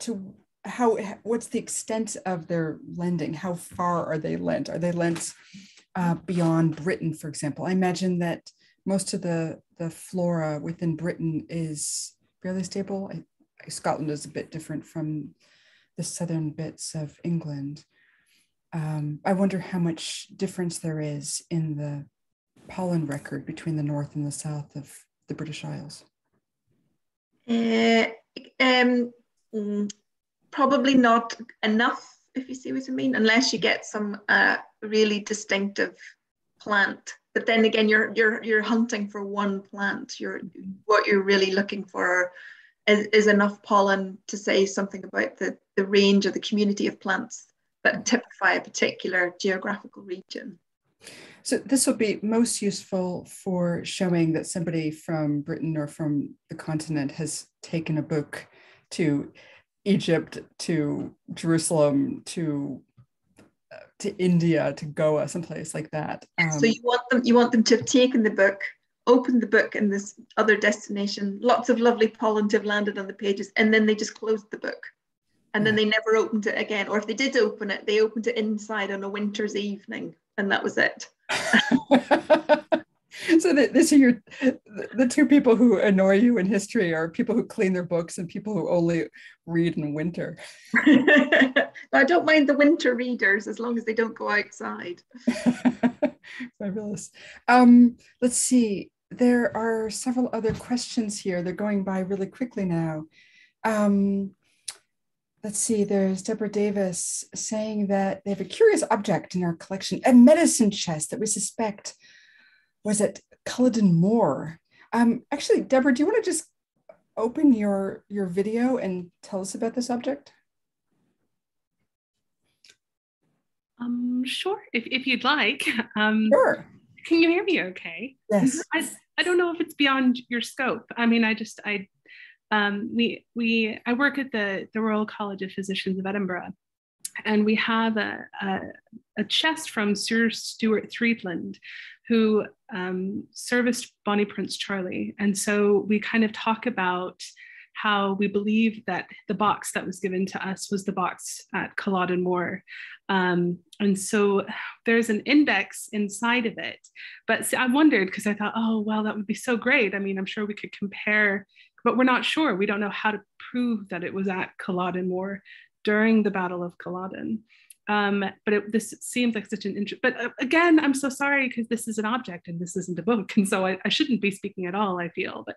to how what's the extent of their lending? How far are they lent? Are they lent uh, beyond Britain, for example? I imagine that most of the the flora within Britain is fairly stable. I, Scotland is a bit different from the southern bits of England. Um, I wonder how much difference there is in the pollen record between the north and the south of the British Isles. Uh, um, mm, probably not enough, if you see what I mean, unless you get some uh, really distinctive plant. But then again, you're you're you're hunting for one plant. You're what you're really looking for is, is enough pollen to say something about the, the range of the community of plants that typify a particular geographical region. So this will be most useful for showing that somebody from Britain or from the continent has taken a book to Egypt to Jerusalem to uh, to India to Goa, someplace like that. Um, so you want them you want them to have taken the book, opened the book in this other destination, lots of lovely pollen to have landed on the pages, and then they just closed the book. And then they never opened it again. Or if they did open it, they opened it inside on a winter's evening, and that was it. [LAUGHS] so the, these are your the two people who annoy you in history are people who clean their books and people who only read in winter. [LAUGHS] I don't mind the winter readers as long as they don't go outside. [LAUGHS] Fabulous. Um, let's see. There are several other questions here. They're going by really quickly now. Um, let's see, there's Deborah Davis saying that they have a curious object in our collection, a medicine chest that we suspect was at Culloden Moor. Um, actually, Deborah, do you want to just open your, your video and tell us about this object? Um, sure, if, if you'd like. [LAUGHS] Um, sure. Can you hear me okay? Yes. I, I don't know if it's beyond your scope. I mean, I just, I, um, we, we, I work at the, the Royal College of Physicians of Edinburgh, and we have a, a, a chest from Sir Stuart Threipland, who um, serviced Bonnie Prince Charlie. And so we kind of talk about how we believe that the box that was given to us was the box at Culloden Moor. Um, and so there's an index inside of it. But I wondered because I thought, oh, well, that would be so great. I mean, I'm sure we could compare, but we're not sure. We don't know how to prove that it was at Culloden Moor during the Battle of Culloden. Um, but it, this seems like such an interest. But uh, again, I'm so sorry because this is an object and this isn't a book, and so I, I shouldn't be speaking at all. I feel, but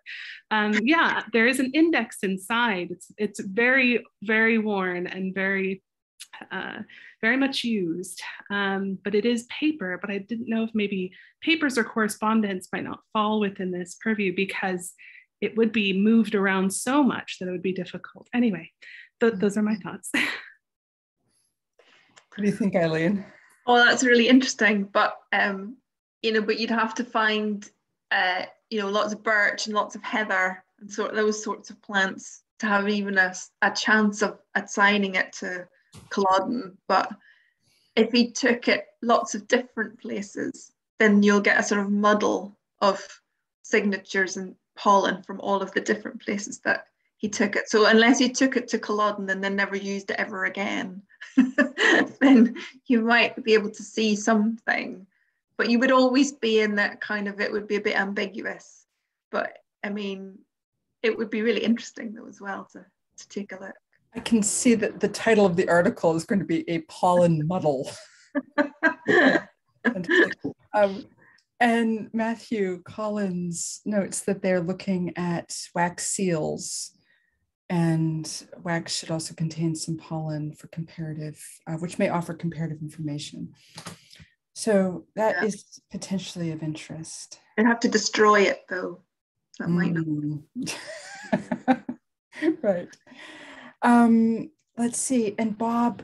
um, yeah, there is an index inside. It's it's very very worn and very uh, very much used, um, but it is paper. But I didn't know if maybe papers or correspondence might not fall within this purview because it would be moved around so much that it would be difficult. Anyway, th- those are my thoughts. [LAUGHS] what do you think, Eileen? Oh, that's really interesting. But um, you know, but you'd have to find uh, you know, lots of birch and lots of heather and sort those sorts of plants to have even a, a chance of assigning it to Culloden. But if he took it lots of different places, then you'll get a sort of muddle of signatures and pollen from all of the different places that he took it. So unless he took it to Culloden and then never used it ever again, [LAUGHS] then you might be able to see something. But you would always be in that kind of, it would be a bit ambiguous. But I mean, it would be really interesting though as well to, to take a look. I can see that the title of the article is going to be a pollen muddle. [LAUGHS] um, and Matthew Collins notes that they're looking at wax seals, and wax should also contain some pollen for comparative, uh, which may offer comparative information. So that yeah. is potentially of interest. They have to destroy it though. That might mm. not. [LAUGHS] right. Um, let's see. And Bob,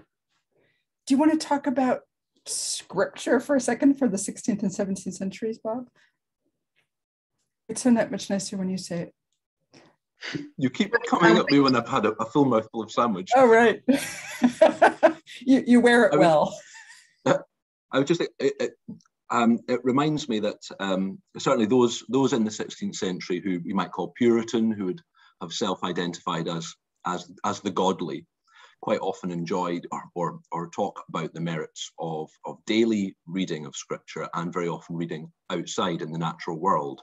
do you want to talk about scripture for a second for the 16th and 17th centuries, Bob? It's not much nicer when you say it. You keep coming at me when I've had a, a full mouthful of sandwich. Oh, right. [LAUGHS] you, you wear it I well. I would just, it, it, um, it reminds me that um, certainly those, those in the 16th century who you might call Puritan, who would have self-identified as as, as the godly quite often enjoyed or, or, or talk about the merits of, of daily reading of scripture and very often reading outside in the natural world.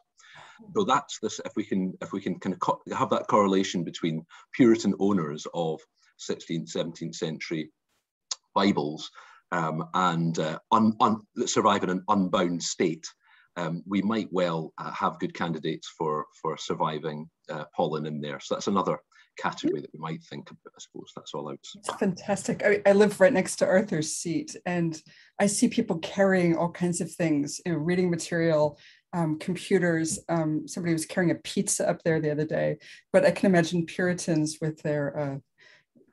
So that's this, if we can, if we can kind of have that correlation between Puritan owners of 16th, 17th century Bibles um, and uh, un, un, survive in an unbound state, um, we might well uh, have good candidates for, for surviving uh, pollen in there. So that's another category that we might think about. I suppose that's all out. It's fantastic. I, I, live right next to Arthur's seat, and I see people carrying all kinds of things, you know, reading material, um, computers. Um, somebody was carrying a pizza up there the other day, but I can imagine Puritans with their uh,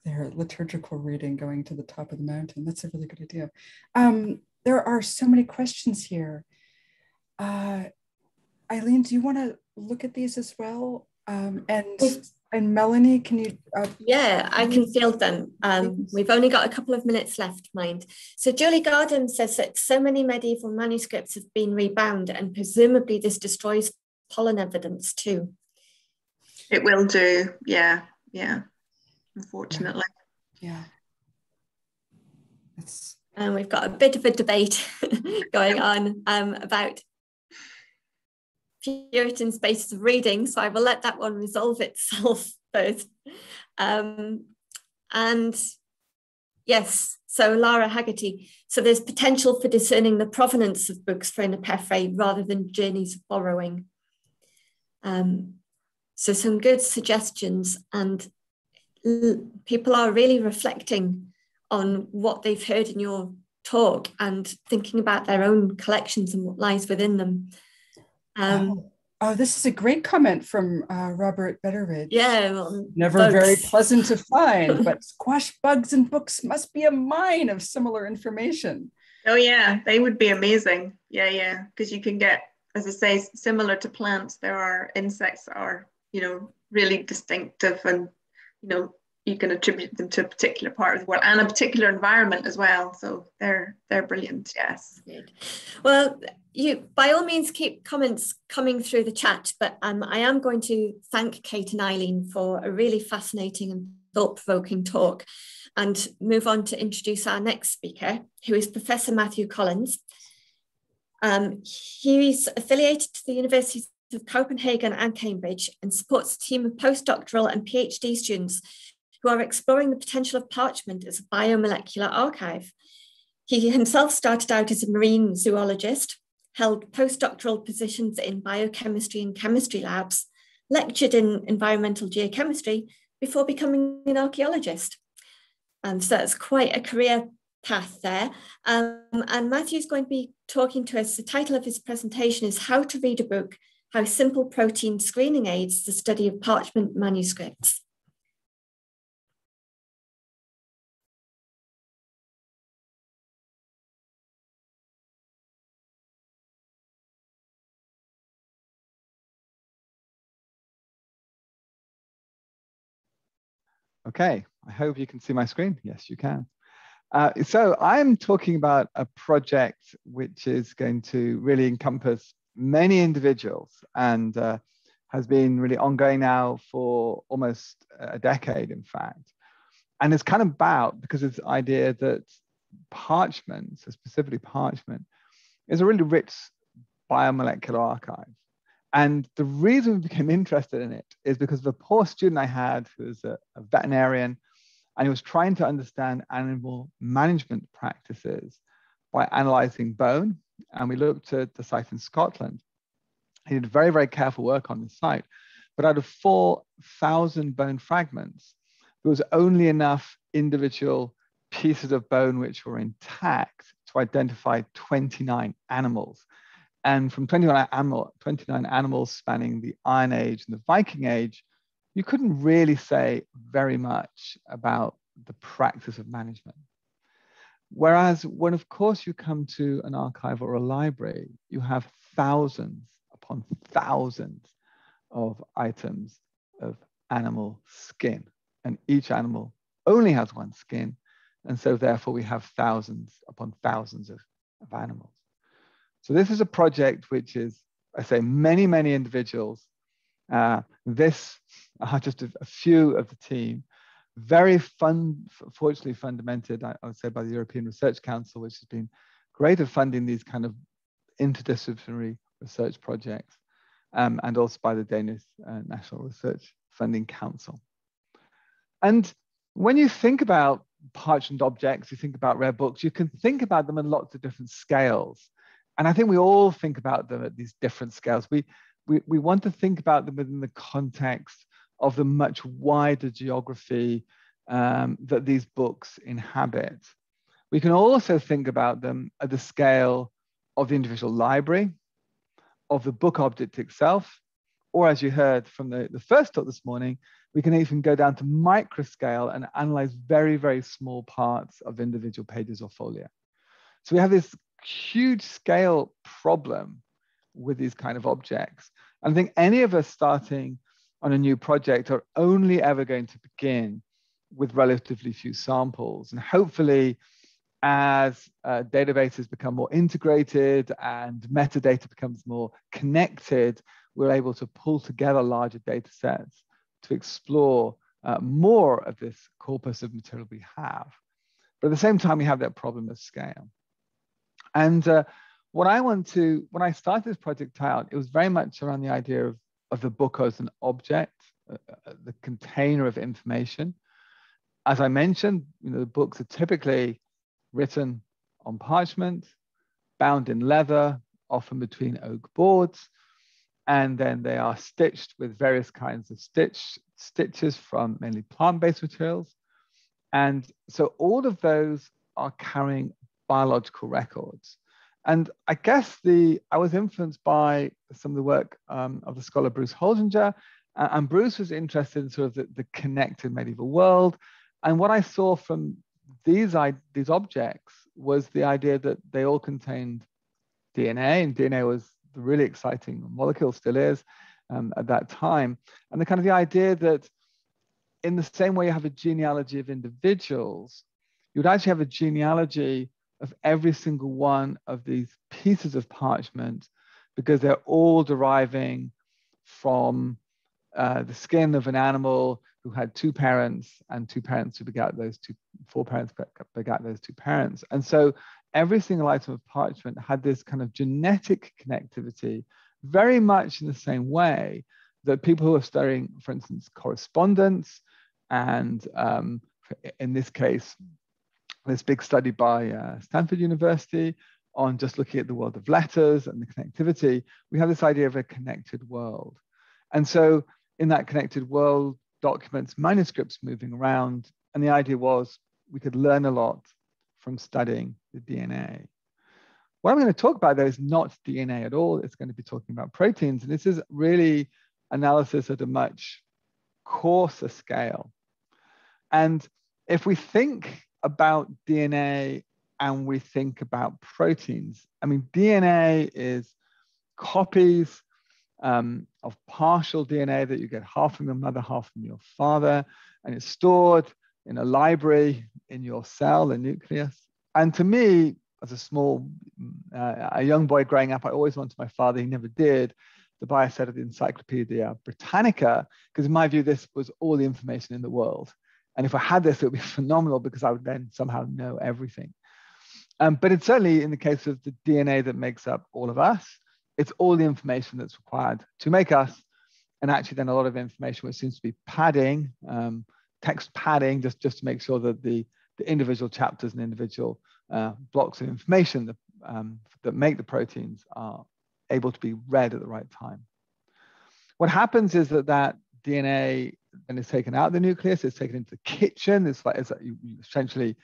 their liturgical reading going to the top of the mountain. That's a really good idea. Um, there are so many questions here. Uh, Eileen, do you want to look at these as well? Um, and and Melanie, can you? Uh, yeah, I can field them. Um, we've only got a couple of minutes left, mind. So Julie Gardham says that so many medieval manuscripts have been rebound, and presumably this destroys pollen evidence too. It will do. Yeah, yeah. Unfortunately. Yeah. It's... And we've got a bit of a debate [LAUGHS] going on um, about Puritan spaces of reading, so I will let that one resolve itself [LAUGHS] first. Um, and yes, so Lara Haggerty. So there's potential for discerning the provenance of books for epiphany rather than journeys of borrowing. Um, so some good suggestions, and people are really reflecting on what they've heard in your talk and thinking about their own collections and what lies within them. Um, oh, oh, this is a great comment from uh, Robert Betteridge. Yeah, well, never bugs. very pleasant to [LAUGHS] find, but squash bugs and books must be a mine of similar information. Oh yeah, they would be amazing. Yeah, yeah, because you can get, as I say, similar to plants, there are insects that are, you know, really distinctive and, you know, you can attribute them to a particular part of the world and a particular environment as well. So they're they're brilliant. Yes. Good. Well, you by all means keep comments coming through the chat, but um, I am going to thank Kate and Eileen for a really fascinating and thought-provoking talk, and move on to introduce our next speaker, who is Professor Matthew Collins. Um, he's affiliated to the Universities of Copenhagen and Cambridge and supports a team of postdoctoral and PhD students who are exploring the potential of parchment as a biomolecular archive. He himself started out as a marine zoologist, held postdoctoral positions in biochemistry and chemistry labs, lectured in environmental geochemistry before becoming an archaeologist. And so that's quite a career path there. Um, and Matthew's going to be talking to us. The title of his presentation is How to Read a Book, How Simple Protein Screening Aids the Study of Parchment Manuscripts. Okay, I hope you can see my screen. Yes, you can. Uh, so I'm talking about a project which is going to really encompass many individuals and uh, has been really ongoing now for almost a decade, in fact. And it's kind of about because of the idea that parchment, so specifically parchment, is a really rich biomolecular archive. And the reason we became interested in it is because of a poor student I had who was a, a veterinarian and he was trying to understand animal management practices by analyzing bone. And we looked at the site in Scotland. He did very, very careful work on the site. But out of 4,000 bone fragments, there was only enough individual pieces of bone which were intact to identify 29 animals. And from 29, animal, 29 animals spanning the Iron Age and the Viking Age, you couldn't really say very much about the practice of management. Whereas when, of course, you come to an archive or a library, you have thousands upon thousands of items of animal skin, and each animal only has one skin. And so, therefore, we have thousands upon thousands of, of animals. So this is a project which is, I say, many, many individuals. Uh, this are [LAUGHS] just a, a, few of the team. Very fun, fortunately fundamented, I, I would say, by the European Research Council, which has been great at funding these kind of interdisciplinary research projects, um, and also by the Danish uh, National Research Funding Council. And when you think about parchment objects, you think about rare books, you can think about them in lots of different scales. And I think we all think about them at these different scales. We, we, we want to think about them within the context of the much wider geography um, that these books inhabit. We can also think about them at the scale of the individual library, of the book object itself, or as you heard from the, the first talk this morning, we can even go down to micro scale and analyze very, very small parts of individual pages or folio. So we have this huge scale problem with these kind of objects. I think any of us starting on a new project are only ever going to begin with relatively few samples. And hopefully, as uh, databases become more integrated and metadata becomes more connected, we're able to pull together larger data sets to explore uh, more of this corpus of material we have. But at the same time, we have that problem of scale. And uh, what I want to, when I started this project out, it was very much around the idea of, of the book as an object, uh, uh, the container of information. As I mentioned, you know, the books are typically written on parchment, bound in leather, often between oak boards, and then they are stitched with various kinds of stitch stitches from mainly plant-based materials. And so all of those are carrying biological records. And I guess the I was influenced by some of the work um, of the scholar Bruce Holsinger, and Bruce was interested in sort of the, the, connected medieval world. And what I saw from these these objects was the idea that they all contained DNA, and DNA was the really exciting molecule, still is um, at that time. And the kind of the idea that in the same way you have a genealogy of individuals, you would actually have a genealogy of every single one of these pieces of parchment because they're all deriving from uh, the skin of an animal who had two parents and two parents who begat those two, four parents begat those two parents. And so every single item of parchment had this kind of genetic connectivity, very much in the same way that people who are studying, for instance, correspondence and um, in this case, this big study by uh, Stanford University on just looking at the world of letters and the connectivity, we have this idea of a connected world. And so in that connected world, documents, manuscripts moving around, and the idea was we could learn a lot from studying the DNA. What I'm going to talk about though is not DNA at all. It's going to be talking about proteins. And this is really analysis at a much coarser scale. And if we think about DNA and we think about proteins, I mean, DNA is copies um, of partial DNA that you get half from your mother, half from your father, and it's stored in a library in your cell, the nucleus. And to me, as a small, uh, a young boy growing up, I always wanted my father, he never did, to buy a set of the Encyclopedia Britannica, because in my view, this was all the information in the world. And if I had this, it would be [LAUGHS] phenomenal because I would then somehow know everything. Um, but it's certainly in the case of the DNA that makes up all of us, it's all the information that's required to make us. And actually, then a lot of information, which seems to be padding, um, text padding, just, just to make sure that the, the individual chapters and individual uh, blocks of information that, um, that make the proteins are able to be read at the right time. What happens is that that DNA then it's taken out of the nucleus, it's taken into the kitchen. It's like, it's like you, you essentially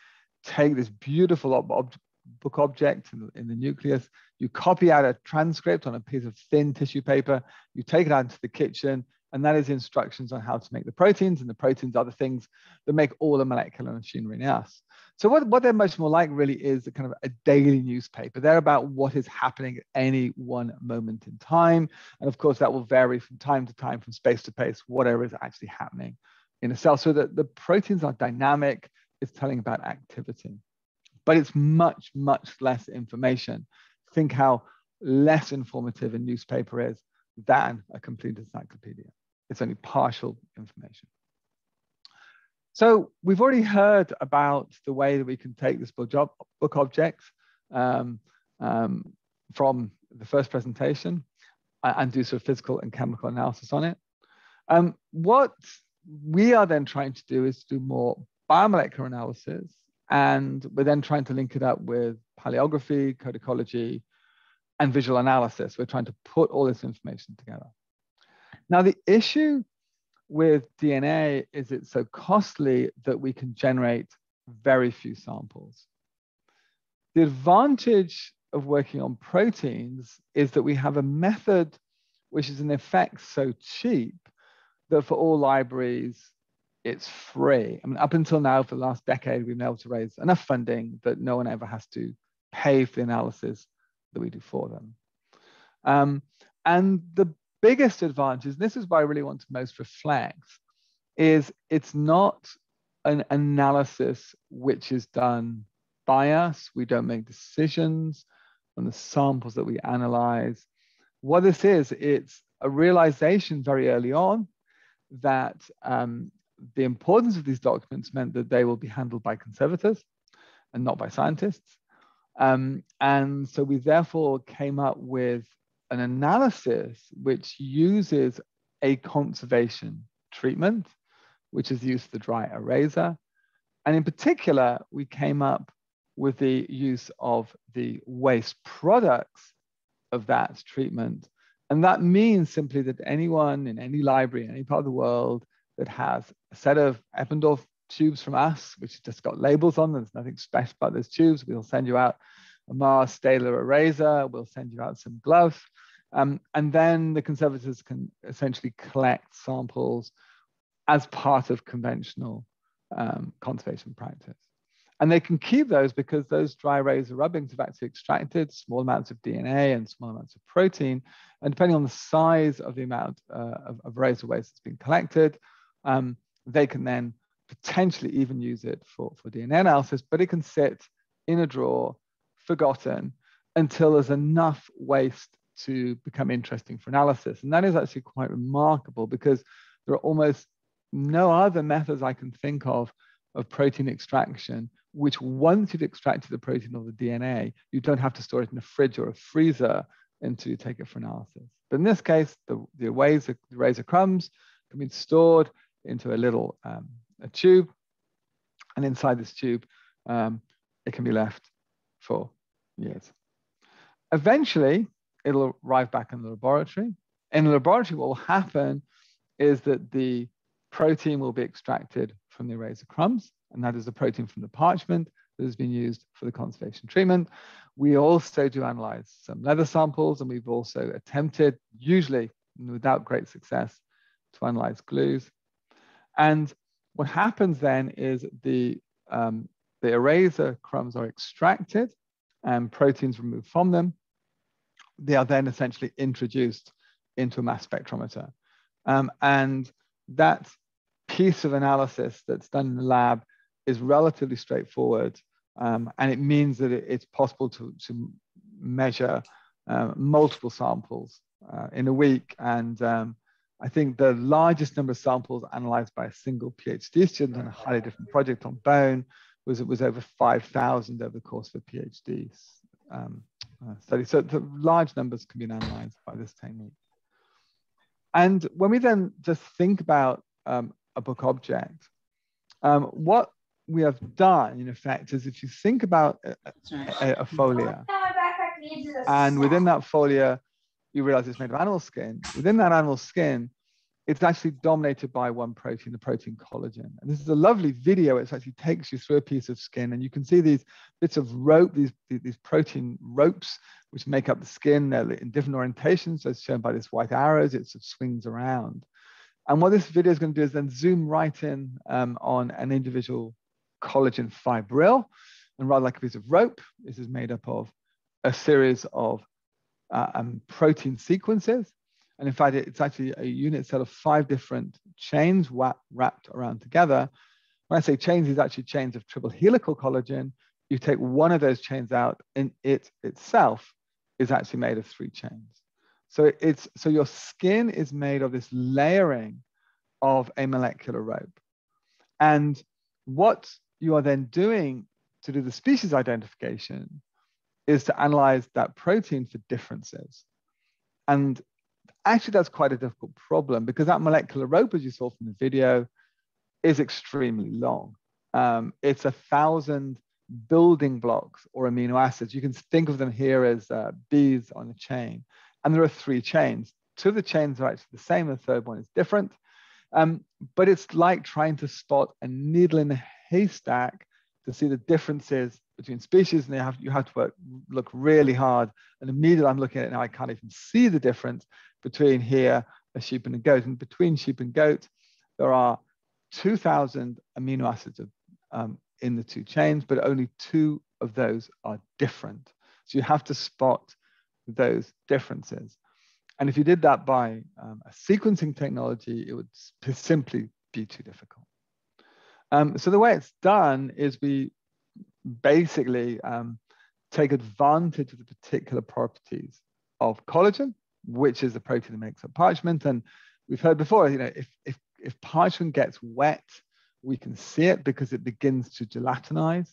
take this beautiful ob ob book object in the, in the, nucleus, you copy out a transcript on a piece of thin tissue paper, you take it out into the kitchen, and that is instructions on how to make the proteins, and the proteins are the things that make all the molecular machinery in us. So what, what they're much more like really is a kind of a daily newspaper. They're about what is happening at any one moment in time. And of course, that will vary from time to time, from space to space, whatever is actually happening in a cell. So that the proteins are dynamic, it's telling about activity. But it's much, much less information. Think how less informative a newspaper is than a complete encyclopedia. It's only partial information. So we've already heard about the way that we can take this book, object um, um, from the first presentation and do sort of physical and chemical analysis on it. Um, what we are then trying to do is do more biomolecular analysis, and we're then trying to link it up with paleography, codicology, and visual analysis. We're trying to put all this information together. Now, the issue with DNA is it's so costly that we can generate very few samples. The advantage of working on proteins is that we have a method which is in effect so cheap that for all libraries, it's free. I mean, up until now, for the last decade, we've been able to raise enough funding that no one ever has to pay for the analysis that we do for them. Um, and the biggest advantage, and this is what I really want to most reflect, is it's not an analysis which is done by us. We don't make decisions on the samples that we analyze. What this is, it's a realization very early on that um, the importance of these documents meant that they will be handled by conservators and not by scientists. Um, and so we therefore came up with an analysis which uses a conservation treatment, which is used the dry eraser. And in particular, we came up with the use of the waste products of that treatment. And that means simply that anyone in any library, in any part of the world that has a set of Eppendorf tubes from us, which just got labels on them, there's nothing special about those tubes, we'll send you out a Mars Staedtler eraser, we'll send you out some gloves. Um, and then the conservators can essentially collect samples as part of conventional um, conservation practice. And they can keep those because those dry razor rubbings have actually extracted small amounts of DNA and small amounts of protein. And depending on the size of the amount uh, of, of razor waste that's been collected, um, they can then potentially even use it for, for DNA analysis, but it can sit in a drawer, forgotten, until there's enough waste to become interesting for analysis. And that is actually quite remarkable because there are almost no other methods I can think of of protein extraction, which once you've extracted the protein or the DNA, you don't have to store it in a fridge or a freezer until you take it for analysis. But in this case, the, the ways the razor crumbs can be stored into a little um, a tube. And inside this tube, um, it can be left for years. Eventually, it'll arrive back in the laboratory. In the laboratory, what will happen is that the protein will be extracted from the eraser crumbs and that is the protein from the parchment that has been used for the conservation treatment. We also do analyze some leather samples, and we've also attempted, usually without great success, to analyze glues. And what happens then is the, um, the eraser crumbs are extracted and proteins removed from them. They are then essentially introduced into a mass spectrometer. Um, and that piece of analysis that's done in the lab is relatively straightforward. Um, and it means that it, it's possible to, to measure uh, multiple samples uh, in a week. And um, I think the largest number of samples analyzed by a single PhD student on a highly different project on bone was it was over 5,000 over the course of a PhD um, study. So the large numbers can be analyzed by this technique. And when we then just think about um, a book object, um, what we have done in effect is if you think about a, a, a folia, and within that folia, you realize it's made of animal skin. Within that animal skin, it's actually dominated by one protein, the protein collagen. And this is a lovely video. It actually takes you through a piece of skin, and you can see these bits of rope, these, these protein ropes, which make up the skin. They're in different orientations, as shown by this white arrows. It sort of swings around. And what this video is going to do is then zoom right in um, on an individual collagen fibril. And rather like a piece of rope, this is made up of a series of uh, um, protein sequences. And in fact, it's actually a unit cell of five different chains wrapped around together. When I say chains, these actually chains of triple helical collagen. You take one of those chains out, and it itself is actually made of three chains. So it's so your skin is made of this layering of a molecular rope. And what you are then doing to do the species identification is to analyze that protein for differences. And actually, that's quite a difficult problem because that molecular rope, as you saw from the video, is extremely long. Um, it's a thousand building blocks or amino acids. You can think of them here as uh, beads on a chain. And there are three chains. Two of the chains are actually the same, the third one is different. Um, but it's like trying to spot a needle in a haystack to see the differences between species, and you have, you have to work, look really hard. And immediately I'm looking at it now, I can't even see the difference between here, a sheep and a goat. And between sheep and goat, there are 2,000 amino acids of, um, in the two chains, but only two of those are different. So you have to spot those differences. And if you did that by um, a sequencing technology, it would simply be too difficult. Um, so the way it's done is we basically um, take advantage of the particular properties of collagen, which is the protein that makes up parchment. And we've heard before, you know, if, if, if parchment gets wet, we can see it because it begins to gelatinize.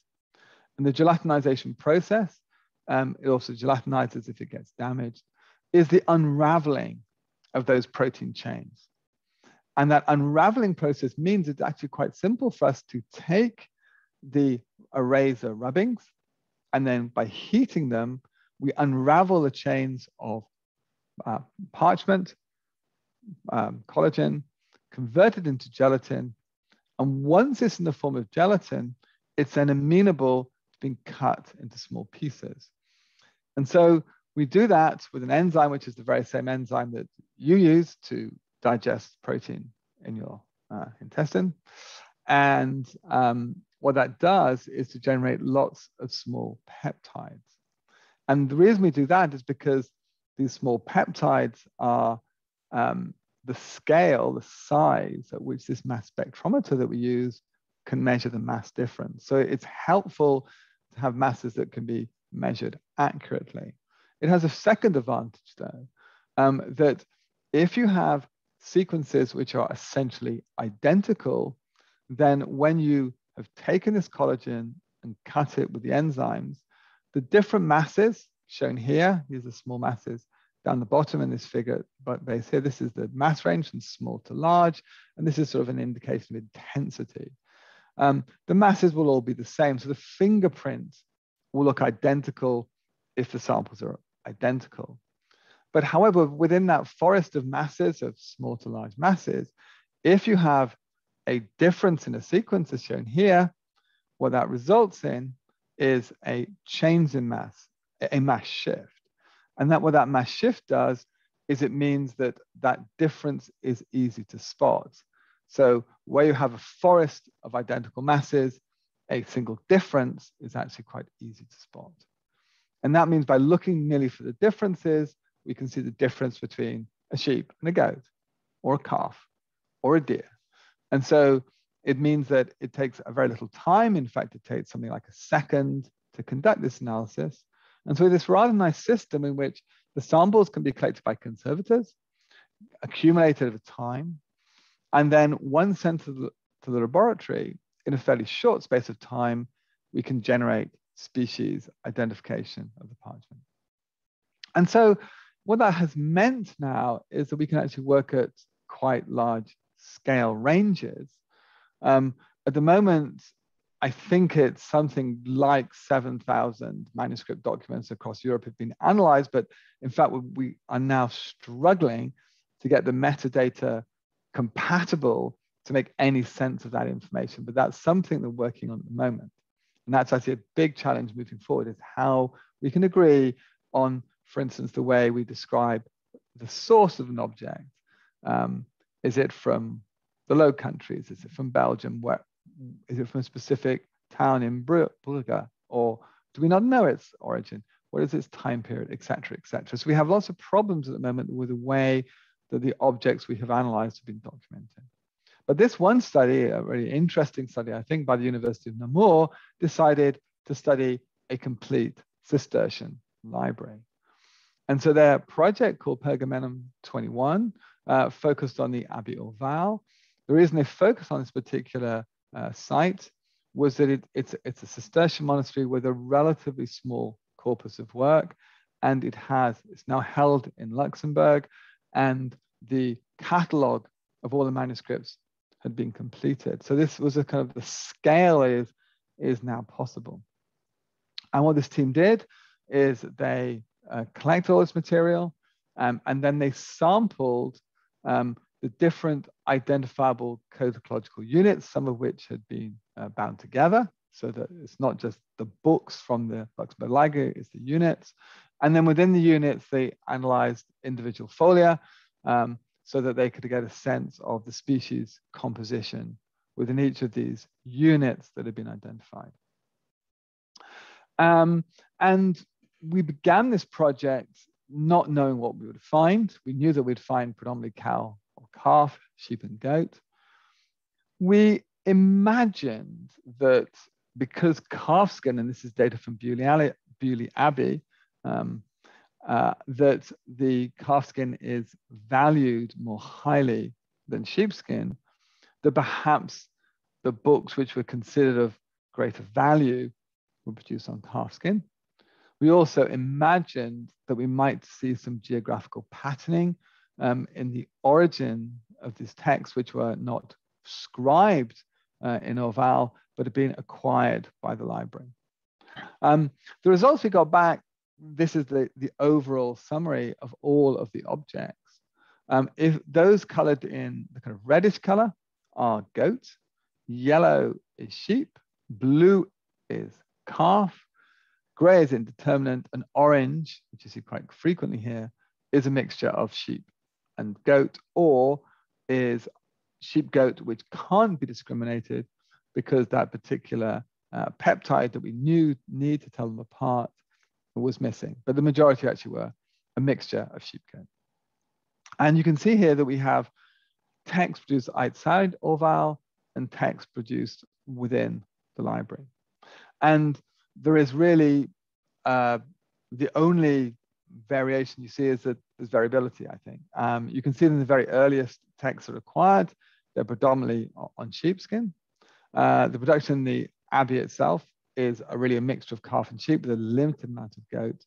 And the gelatinization process, um, it also gelatinizes if it gets damaged, is the unraveling of those protein chains. And that unraveling process means it's actually quite simple for us to take the eraser rubbings, and then by heating them, we unravel the chains of uh, parchment, um, collagen, convert it into gelatin. And once it's in the form of gelatin, it's then amenable to being cut into small pieces. And so we do that with an enzyme, which is the very same enzyme that you use to digest protein in your uh, intestine. And um, what that does is to generate lots of small peptides. And the reason we do that is because these small peptides are um, the scale, the size at which this mass spectrometer that we use can measure the mass difference. So it's helpful to have masses that can be measured accurately. It has a second advantage though, um, that if you have sequences which are essentially identical, then when you have taken this collagen and cut it with the enzymes, the different masses shown here, these are small masses down the bottom in this figure but base here, this is the mass range from small to large, and this is sort of an indication of intensity. Um, the masses will all be the same, so the fingerprint will look identical if the samples are identical. But however, within that forest of masses, of small to large masses, if you have a difference in a sequence as shown here, what that results in is a change in mass, a mass shift. And that what that mass shift does is it means that that difference is easy to spot. So where you have a forest of identical masses, a single difference is actually quite easy to spot. And that means by looking merely for the differences, we can see the difference between a sheep and a goat, or a calf, or a deer. And so it means that it takes a very little time. In fact, it takes something like a second to conduct this analysis. And so this rather nice system in which the samples can be collected by conservators, accumulated over time, and then once sent to the, to the laboratory in a fairly short space of time, we can generate species identification of the parchment. And so what that has meant now is that we can actually work at quite large scale ranges um, at the moment, I think it's something like 7,000 manuscript documents across Europe have been analyzed, but in fact, we are now struggling to get the metadata compatible to make any sense of that information. But that's something that we're working on at the moment. And that's actually a big challenge moving forward is how we can agree on, for instance, the way we describe the source of an object. Um, is it from the Low Countries? Is it from Belgium? Where is it from a specific town in Brugge? Or do we not know its origin? What is its time period, etc., etc.? So we have lots of problems at the moment with the way that the objects we have analyzed have been documented. But this one study, a really interesting study, I think, by the University of Namur, decided to study a complete Cistercian library. And so their project called Pergamenum 21 uh, focused on the Abbey of Orval. the reason they focused on this particular uh, site was that it, it's, it's a Cistercian monastery with a relatively small corpus of work, and it has, it's now held in Luxembourg, and the catalogue of all the manuscripts had been completed. So this was a kind of the scale is, is now possible. And what this team did is they uh, all this material um, and then they sampled um, the different identifiable codicological units, some of which had been uh, bound together, so that it's not just the books from the Luxembourg Library, it's the units. And then within the units, they analyzed individual folia um, so that they could get a sense of the species composition within each of these units that had been identified. Um, and we began this project not knowing what we would find. We knew that we'd find predominantly cow or calf, sheep and goat. We imagined that because calfskin, and this is data from Beaulieu Abbey, um, uh, that the calfskin is valued more highly than sheepskin, that perhaps the books which were considered of greater value were produced on calfskin. We also imagined that we might see some geographical patterning um, in the origin of these texts, which were not scribed uh, in Orval, but had been acquired by the library. Um, the results we got back, this is the, the overall summary of all of the objects. Um, if those colored in the kind of reddish color are goat, yellow is sheep, blue is calf, gray is indeterminate, and orange, which you see quite frequently here, is a mixture of sheep and goat, or is sheep goat, which can't be discriminated because that particular uh, peptide that we knew need to tell them apart was missing. But the majority actually were a mixture of sheep goat. And you can see here that we have text produced outside Orval and text produced within the library. And there is really uh, the only variation you see is that there's variability, I think. Um, you can see in the very earliest texts are acquired. They're predominantly on sheepskin. Uh, the production in the abbey itself is a really a mixture of calf and sheep with a limited amount of goat.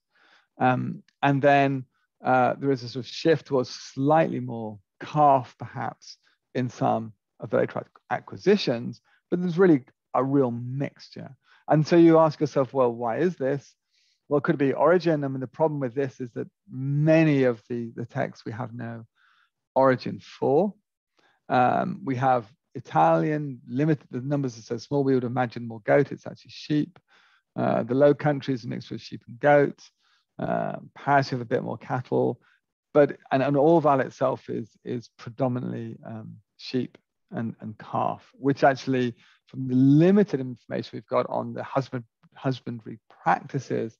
Um, and then uh, there is a sort of shift towards slightly more calf, perhaps, in some of the later acquisitions, but there's really a real mixture. And so you ask yourself, well, why is this? well, could be origin? I mean, the problem with this is that many of the, the texts we have no origin for. Um, we have Italian, limited, the numbers are so small, we would imagine more goat, it's actually sheep. Uh, the low countries, a mixture of sheep and goat. Uh, Paris, you have a bit more cattle. But, and, and Orval itself is, is predominantly um, sheep and, and calf, which actually, from the limited information we've got on the husband, husbandry practices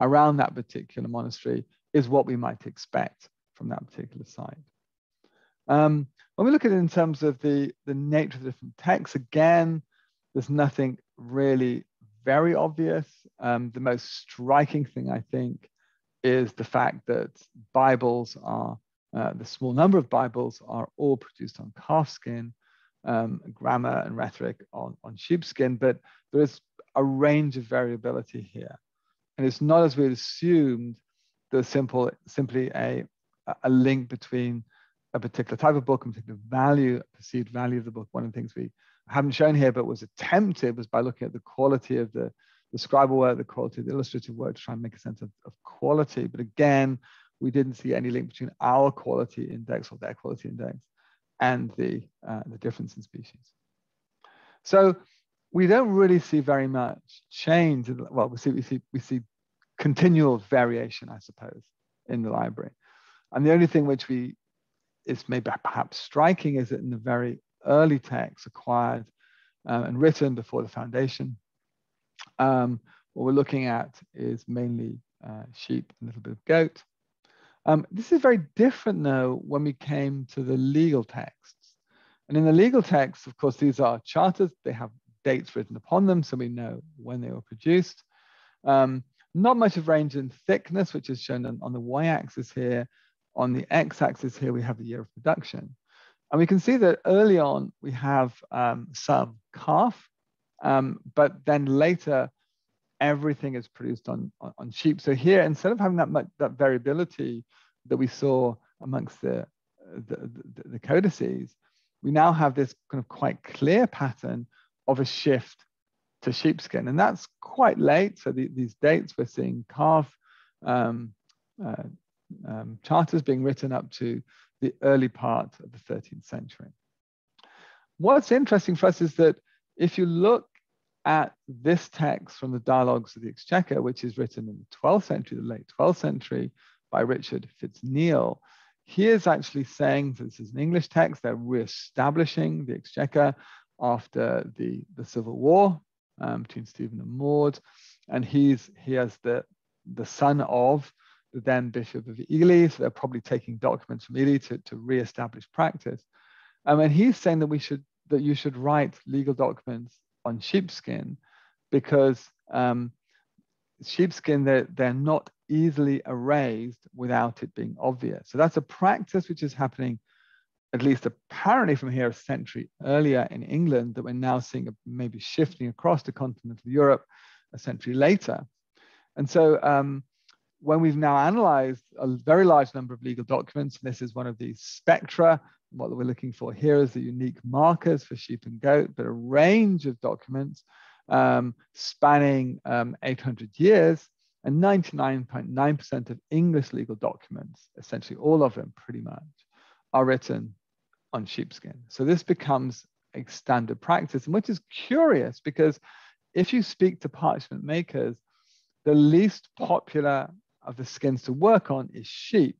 around that particular monastery, is what we might expect from that particular site. Um, when we look at it in terms of the, the nature of the different texts, again, there's nothing really very obvious. Um, the most striking thing, I think, is the fact that Bibles are, uh, the small number of Bibles are all produced on calfskin, um, grammar and rhetoric on, on sheepskin, but there is a range of variability here. And it's not as we assumed, there's simple, simply a, a link between a particular type of book and particular value, perceived value of the book. One of the things we haven't shown here, but was attempted, was by looking at the quality of the, the scribal work, the quality of the illustrative work to try and make a sense of, of quality. But again, we didn't see any link between our quality index or their quality index and the, uh, the difference in species. So we don't really see very much change. Well, we see, we see, we see continual variation, I suppose, in the library. And the only thing which we is maybe perhaps striking is that in the very early texts acquired uh, and written before the foundation, um, what we're looking at is mainly uh, sheep a little bit of goat. Um, this is very different though when we came to the legal texts. And in the legal texts, of course, these are charters. They have dates written upon them, so we know when they were produced. Um, not much of range in thickness, which is shown on, on the y-axis here, on the x-axis here, we have the year of production. And we can see that early on, we have um, some calf, um, but then later, everything is produced on, on, on, sheep. So here, instead of having that much that variability that we saw amongst the, the, the, the codices, we now have this kind of quite clear pattern of a shift to sheepskin. And that's quite late. So the, these dates we're seeing calf, um, uh, um, charters being written up to the early part of the 13th century. What's interesting for us is that if you look at this text from the Dialogues of the Exchequer, which is written in the 12th century, the late 12th century, by Richard FitzNeal, he is actually saying, this is an English text, they're re-establishing the Exchequer after the, the Civil War um, between Stephen and Maud, and he's he has the the son of the then Bishop of Ely. So they're probably taking documents from Ely to, to re-establish practice. Um, and he's saying that we should that you should write legal documents on sheepskin because um, sheepskin they're, they're not easily erased without it being obvious. So that's a practice which is happening at least apparently from here a century earlier in England that we're now seeing maybe shifting across the continent of Europe a century later. And so um, when we've now analyzed a very large number of legal documents, and this is one of these spectra, what we're looking for here is the unique markers for sheep and goat, but a range of documents um, spanning um, 800 years, and 99.9% of English legal documents, essentially all of them pretty much, are written on sheepskin. So this becomes a standard practice, and which is curious because if you speak to parchment makers, the least popular of the skins to work on is sheep.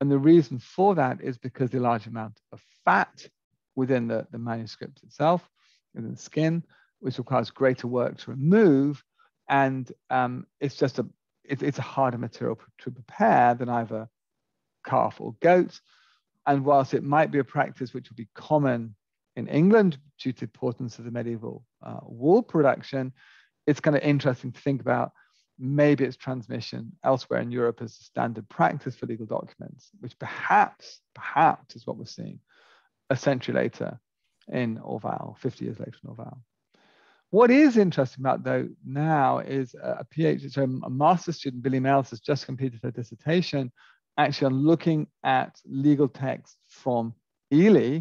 And the reason for that is because the large amount of fat within the, the manuscript itself, within the skin, which requires greater work to remove. And um, it's just a, it, it's a harder material to prepare than either calf or goat. And whilst it might be a practice which would be common in England due to the importance of the medieval uh, wool production, it's kind of interesting to think about maybe its transmission elsewhere in Europe as a standard practice for legal documents, which perhaps, perhaps is what we're seeing a century later in Orval, 50 years later in Orval. What is interesting about though now is a PhD, so a master's student, Billy Mills, has just completed her dissertation actually on looking at legal texts from Ely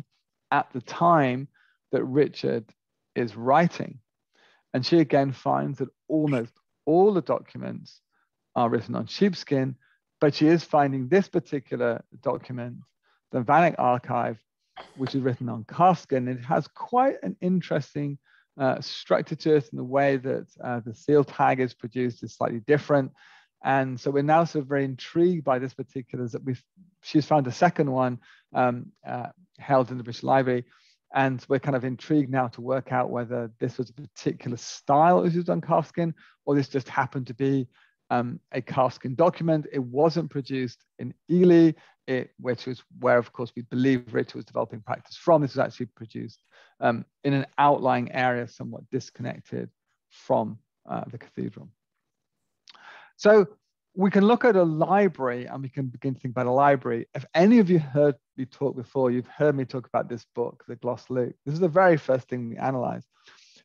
at the time that Richard is writing. And she again finds that almost all the documents are written on sheepskin, but she is finding this particular document, the Vanek archive, which is written on calfskin. It has quite an interesting uh, structure to it, and the way that uh, the seal tag is produced is slightly different. And so we're now sort of very intrigued by this particular, that we've, she's found a second one um, uh, held in the British Library. And we're kind of intrigued now to work out whether this was a particular style was used on calfskin, or this just happened to be um, a calfskin document. It wasn't produced in Ely, it, which was where, of course, we believe Richard was developing practice from. This was actually produced um, in an outlying area, somewhat disconnected from uh, the cathedral. So we can look at a library and we can begin to think about a library. If any of you heard me talk before, you've heard me talk about this book, the Gloss Luke. This is the very first thing we analyze.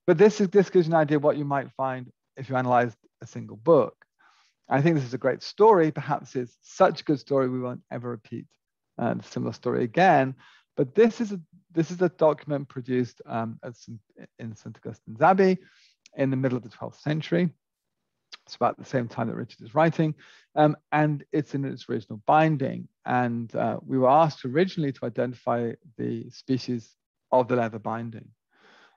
But this, is, this gives you an idea what you might find if you analyzed a single book. I think this is a great story. Perhaps it's such a good story we won't ever repeat uh, similar story again. But this is a this is a document produced um, in St Augustine's Abbey in the middle of the 12th century. It's about the same time that Richard is writing, um, and it's in its original binding. And uh, we were asked originally to identify the species of the leather binding.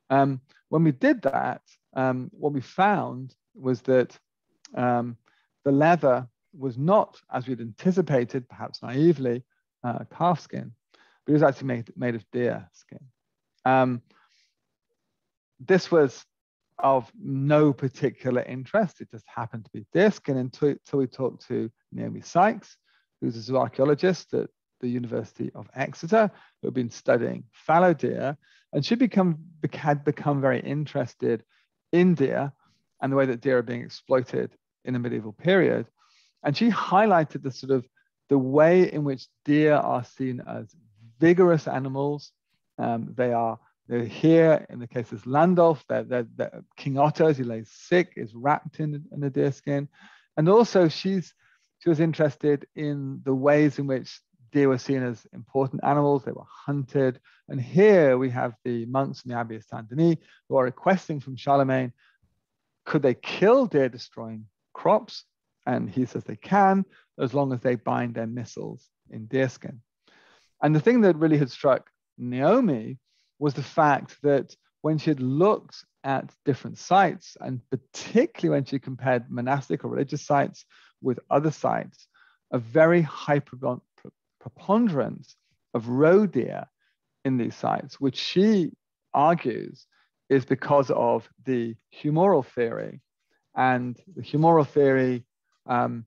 Um, when we did that, um, what we found was that um, the leather was not, as we'd anticipated, perhaps naively, uh, calf skin, but it was actually made, made of deer skin. Um, this was of no particular interest. It just happened to be disc. And until, until we talked to Naomi Sykes, who's a zooarchaeologist at the University of Exeter, who had been studying fallow deer, and she become, had become very interested in deer and the way that deer are being exploited in the medieval period. And she highlighted the sort of the way in which deer are seen as vigorous animals. Um, they are here in the case of Landulf, that, that, King Otto, as he lays sick, is wrapped in, in a deer skin. And also she's, she was interested in the ways in which deer were seen as important animals. They were hunted. And here we have the monks in the Abbey of Saint Denis who are requesting from Charlemagne, could they kill deer destroying crops? And he says they can, as long as they bind their missiles in deerskin. And the thing that really had struck Naomi was the fact that when she had looked at different sites, and particularly when she compared monastic or religious sites with other sites, a very high preponderance of roe deer in these sites, which she argues is because of the humoral theory. And the humoral theory, um,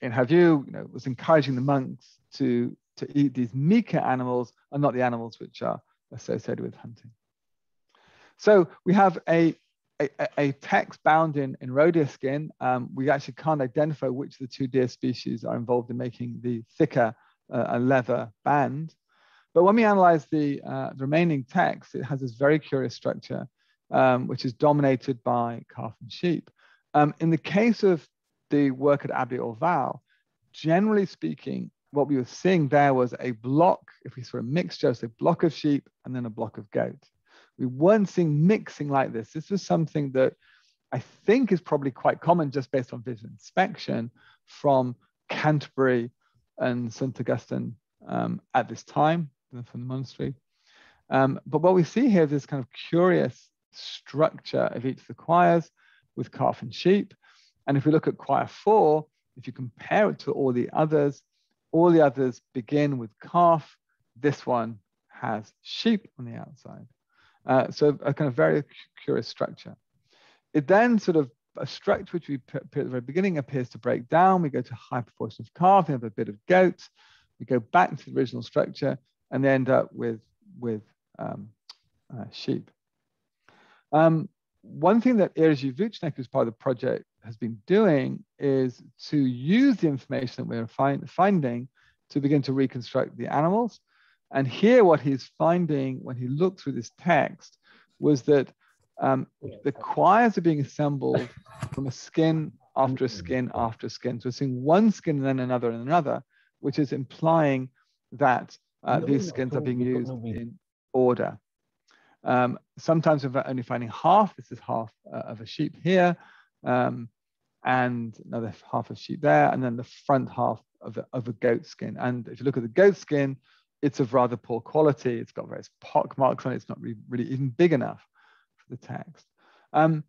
in her view, you know, was encouraging the monks to, to eat these meeker animals and not the animals which are associated with hunting. So we have a, a, a text bound in, in deer skin. Um, we actually can't identify which of the two deer species are involved in making the thicker uh, leather band. But when we analyze the, uh, the remaining text, it has this very curious structure, um, which is dominated by calf and sheep. Um, in the case of the work at Abbey Orval, generally speaking, what we were seeing there was a block, if we saw a mixture, so a block of sheep and then a block of goat. We weren't seeing mixing like this. This was something that I think is probably quite common just based on visual inspection from Canterbury and St. Augustine um, at this time from the monastery. Um, but what we see here is this kind of curious structure of each of the quires with calf and sheep. And if we look at quire four, if you compare it to all the others, all the others begin with calf. This one has sheep on the outside. Uh, so a kind of very curious structure. It then sort of a structure which we put at the very beginning appears to break down. We go to high proportion of calf, we have a bit of goat. We go back to the original structure and they end up with, with um, uh, sheep. Um, one thing that Jiří Vnouček, who's part of the project, has been doing is to use the information that we're find, finding to begin to reconstruct the animals. And here, what he's finding when he looked through this text was that um, the quires are being assembled from a skin after a skin after a skin. So we're seeing one skin and then another and another, which is implying that uh, these skins are being used in order. Um, sometimes we're only finding half. This is half uh, of a sheep here, um, and another half of sheep there, and then the front half of a, of a goat skin. And if you look at the goat skin, it's of rather poor quality. It's got various pock marks on it. It's not really, really even big enough for the text. Um,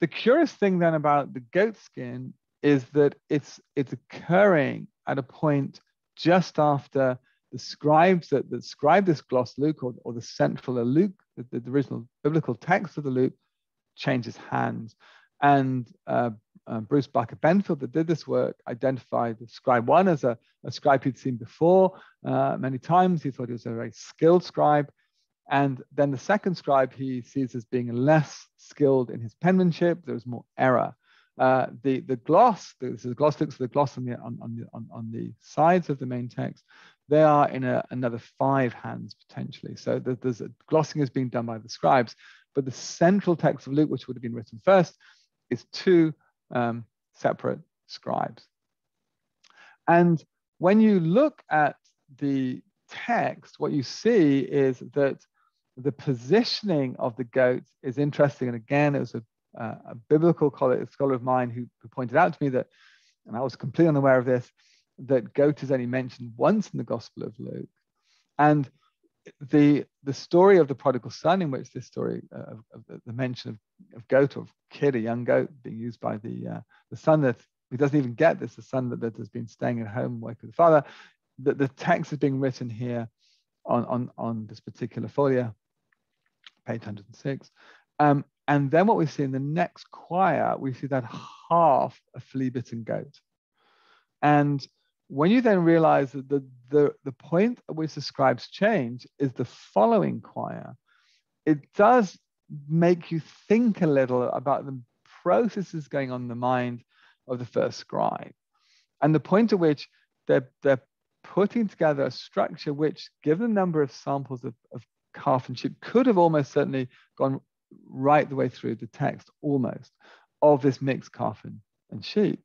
the curious thing then about the goat skin is that it's it's occurring at a point just after the scribes that, that scribe this gloss Luke or, or the central Luke, the, the, original biblical text of the Luke, changes hands. And uh, uh, Bruce Barker Benfield, that did this work, identified the scribe one as a, a scribe he'd seen before uh, many times. He thought he was a very skilled scribe. And then the second scribe he sees as being less skilled in his penmanship. There was more error. Uh, the the gloss, this is gloss looks at the gloss on the on, on the on, on, the sides of the main text. They are in a, another five hands potentially. So there's a, glossing is being done by the scribes, but the central text of Luke, which would have been written first, is two um, separate scribes. And when you look at the text, what you see is that the positioning of the goat is interesting. And again, it was a, uh, a biblical scholar of mine who, who, pointed out to me that, and I was completely unaware of this, that goat is only mentioned once in the Gospel of Luke. And the the story of the prodigal son, in which this story uh, of, of the, mention of, of goat or kid, a young goat, being used by the uh, the son that he doesn't even get this, the son that, that has been staying at home working with the father. That the text is being written here on on on this particular folio page 106. Um, and then what we see in the next quire, we see that half a flea bitten goat. And when you then realize that the, the, the point at which the scribes change is the following quire, it does make you think a little about the processes going on in the mind of the first scribe. And the point at which they're, they're putting together a structure which, given the number of samples of, of calf and sheep could have almost certainly gone right the way through the text, almost, of this mixed calf and, and sheep.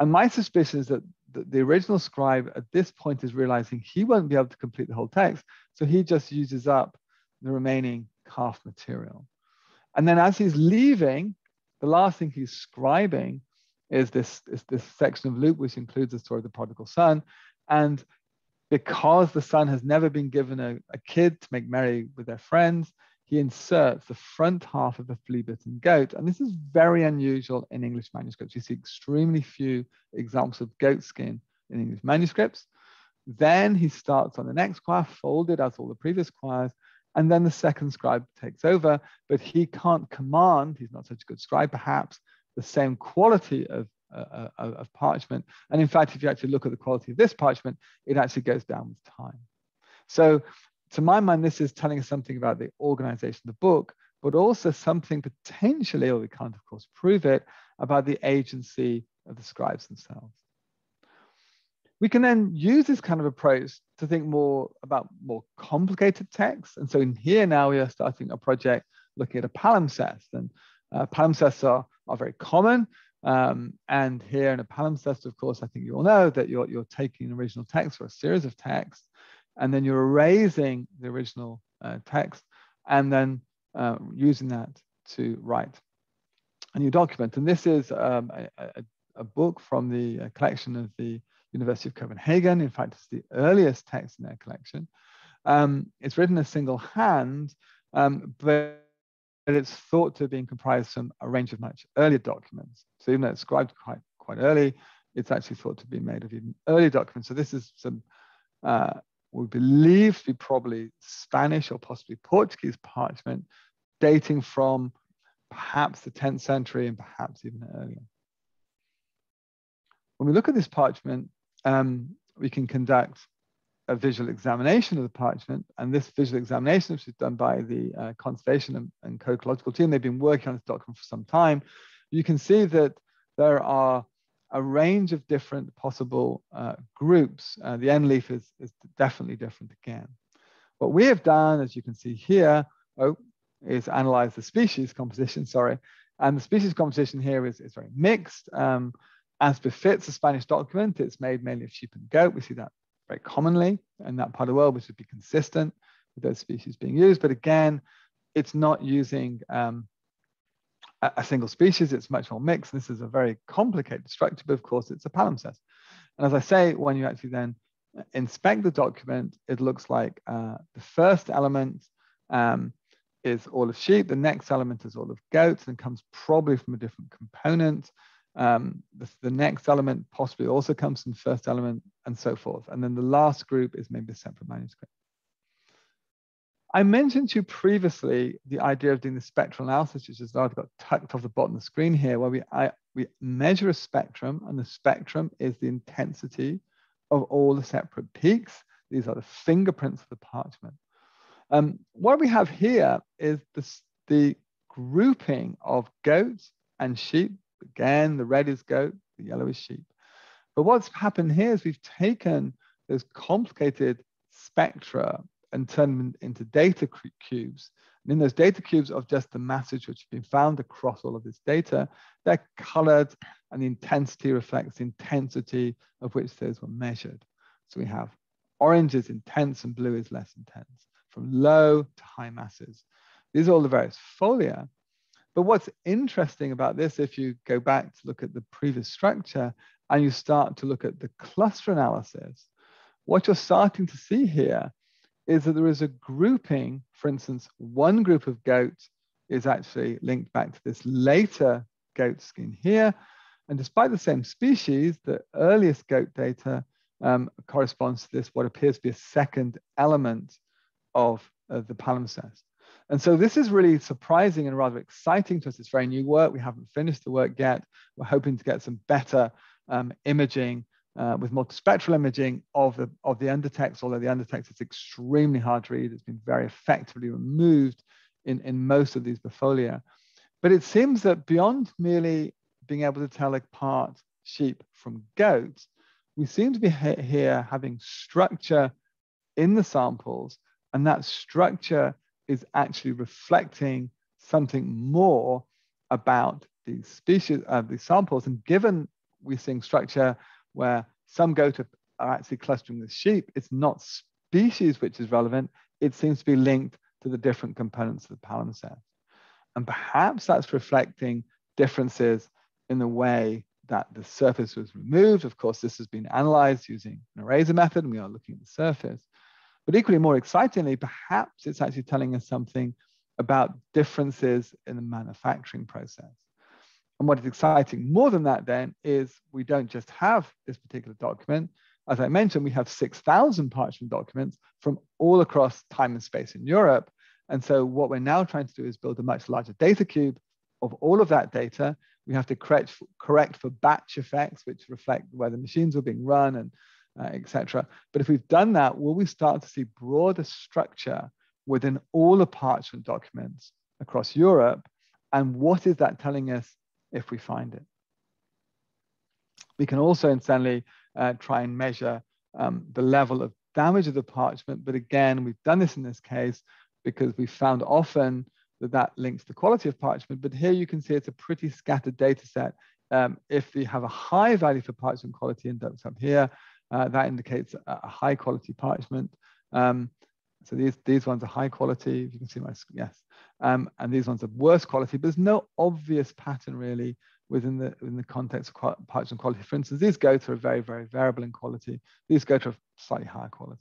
And my suspicion is that the, the original scribe at this point is realizing he won't be able to complete the whole text, so he just uses up the remaining calf material. And then as he's leaving, the last thing he's scribing is this, is this section of Luke, which includes the story of the prodigal son. And because the son has never been given a, a kid to make merry with their friends, he inserts the front half of a flea-bitten goat. And this is very unusual in English manuscripts. You see extremely few examples of goat skin in English manuscripts. Then he starts on the next quire, folded as all the previous quires, and then the second scribe takes over, but he can't command, he's not such a good scribe perhaps, the same quality of uh, of parchment. And in fact, if you actually look at the quality of this parchment, it actually goes down with time. So to my mind, this is telling us something about the organization of the book, but also something potentially, or we can't of course prove it, about the agency of the scribes themselves. We can then use this kind of approach to think more about more complicated texts. And so in here now we are starting a project looking at a palimpsest. And uh, palimpsests are, are very common. Um, and here in a palimpsest, of course, I think you all know that you're, you're taking an original text or a series of texts, and then you're erasing the original uh, text and then uh, using that to write a new document. And this is um, a, a, book from the uh, collection of the University of Copenhagen. In fact, it's the earliest text in their collection. Um, it's written a single hand, um, but but it's thought to have been comprised from a range of much earlier documents. So even though it's scribed quite, quite early, it's actually thought to be made of even earlier documents. So this is some, uh, we believe to be probably Spanish or possibly Portuguese parchment dating from perhaps the 10th century and perhaps even earlier. When we look at this parchment, um, we can conduct a visual examination of the parchment. And this visual examination, which is done by the uh, conservation and, and codicological team, they've been working on this document for some time. You can see that there are a range of different possible uh, groups. Uh, the end leaf is, is definitely different again. What we have done, as you can see here, oh, is analyze the species composition, sorry. And the species composition here is, is very mixed. Um, as befits a Spanish document, it's made mainly of sheep and goat. We see that very commonly in that part of the world, which would be consistent with those species being used. But again, it's not using um, a, single species, it's much more mixed. This is a very complicated structure, but of course it's a palimpsest. And as I say, when you actually then inspect the document, it looks like uh, the first element um, is all of sheep, the next element is all of goats, and comes probably from a different component. Um, the, the, next element possibly also comes from the first element, and so forth. And then the last group is maybe a separate manuscript. I mentioned to you previously the idea of doing the spectral analysis, which is got tucked off the bottom of the screen here, where we, I, we measure a spectrum, and the spectrum is the intensity of all the separate peaks. These are the fingerprints of the parchment. Um, what we have here is the grouping of goats and sheep. Again, the red is goat, the yellow is sheep. But what's happened here is we've taken those complicated spectra and turn them into data cubes. And in those data cubes of just the message which have been found across all of this data, they're colored and the intensity reflects the intensity of which those were measured. So we have orange is intense and blue is less intense, from low to high masses. These are all the various folia. But what's interesting about this, if you go back to look at the previous structure and you start to look at the cluster analysis, what you're starting to see here is that there is a grouping, for instance, one group of goats is actually linked back to this later goat skin here. And despite the same species, the earliest goat data um, corresponds to this, what appears to be a second element of the palimpsest. And so this is really surprising and rather exciting to us. It's very new work. We haven't finished the work yet. We're hoping to get some better um, imaging uh, with multispectral imaging of the, of the undertext, although the undertext is extremely hard to read. It's been very effectively removed in, in most of these bifolia. But it seems that beyond merely being able to tell apart sheep from goats, we seem to be here having structure in the samples, and that structure is actually reflecting something more about these species of uh, these samples. And given we're seeing structure where some goat are actually clustering with sheep. It's not species which is relevant. It seems to be linked to the different components of the palimpsest. And perhaps that's reflecting differences in the way that the surface was removed. Of course, this has been analyzed using an eraser method, and we are looking at the surface. But equally more excitingly, perhaps it's actually telling us something about differences in the manufacturing process. And what is exciting more than that then is we don't just have this particular document. As I mentioned, we have 6,000 parchment documents from all across time and space in Europe. And so what we're now trying to do is build a much larger data cube of all of that data. We have to correct, correct for batch effects, which reflect where the machines were being run and uh, etc. But if we've done that, will we start to see broader structure within all the parchment documents across Europe? And what is that telling us if we find it. We can also incidentally uh, try and measure um, the level of damage of the parchment. But again, we've done this in this case because we found often that that links the quality of parchment. But here you can see it's a pretty scattered data set. Um, if we have a high value for parchment quality index up here, uh, that indicates a, high quality parchment. Um, so these, these ones are high quality, if you can see my, yes. Um, and these ones are worse quality, but there's no obvious pattern really within the, within the context of parchment quality. For instance, these goats a very, very variable in quality. These goats a slightly higher quality.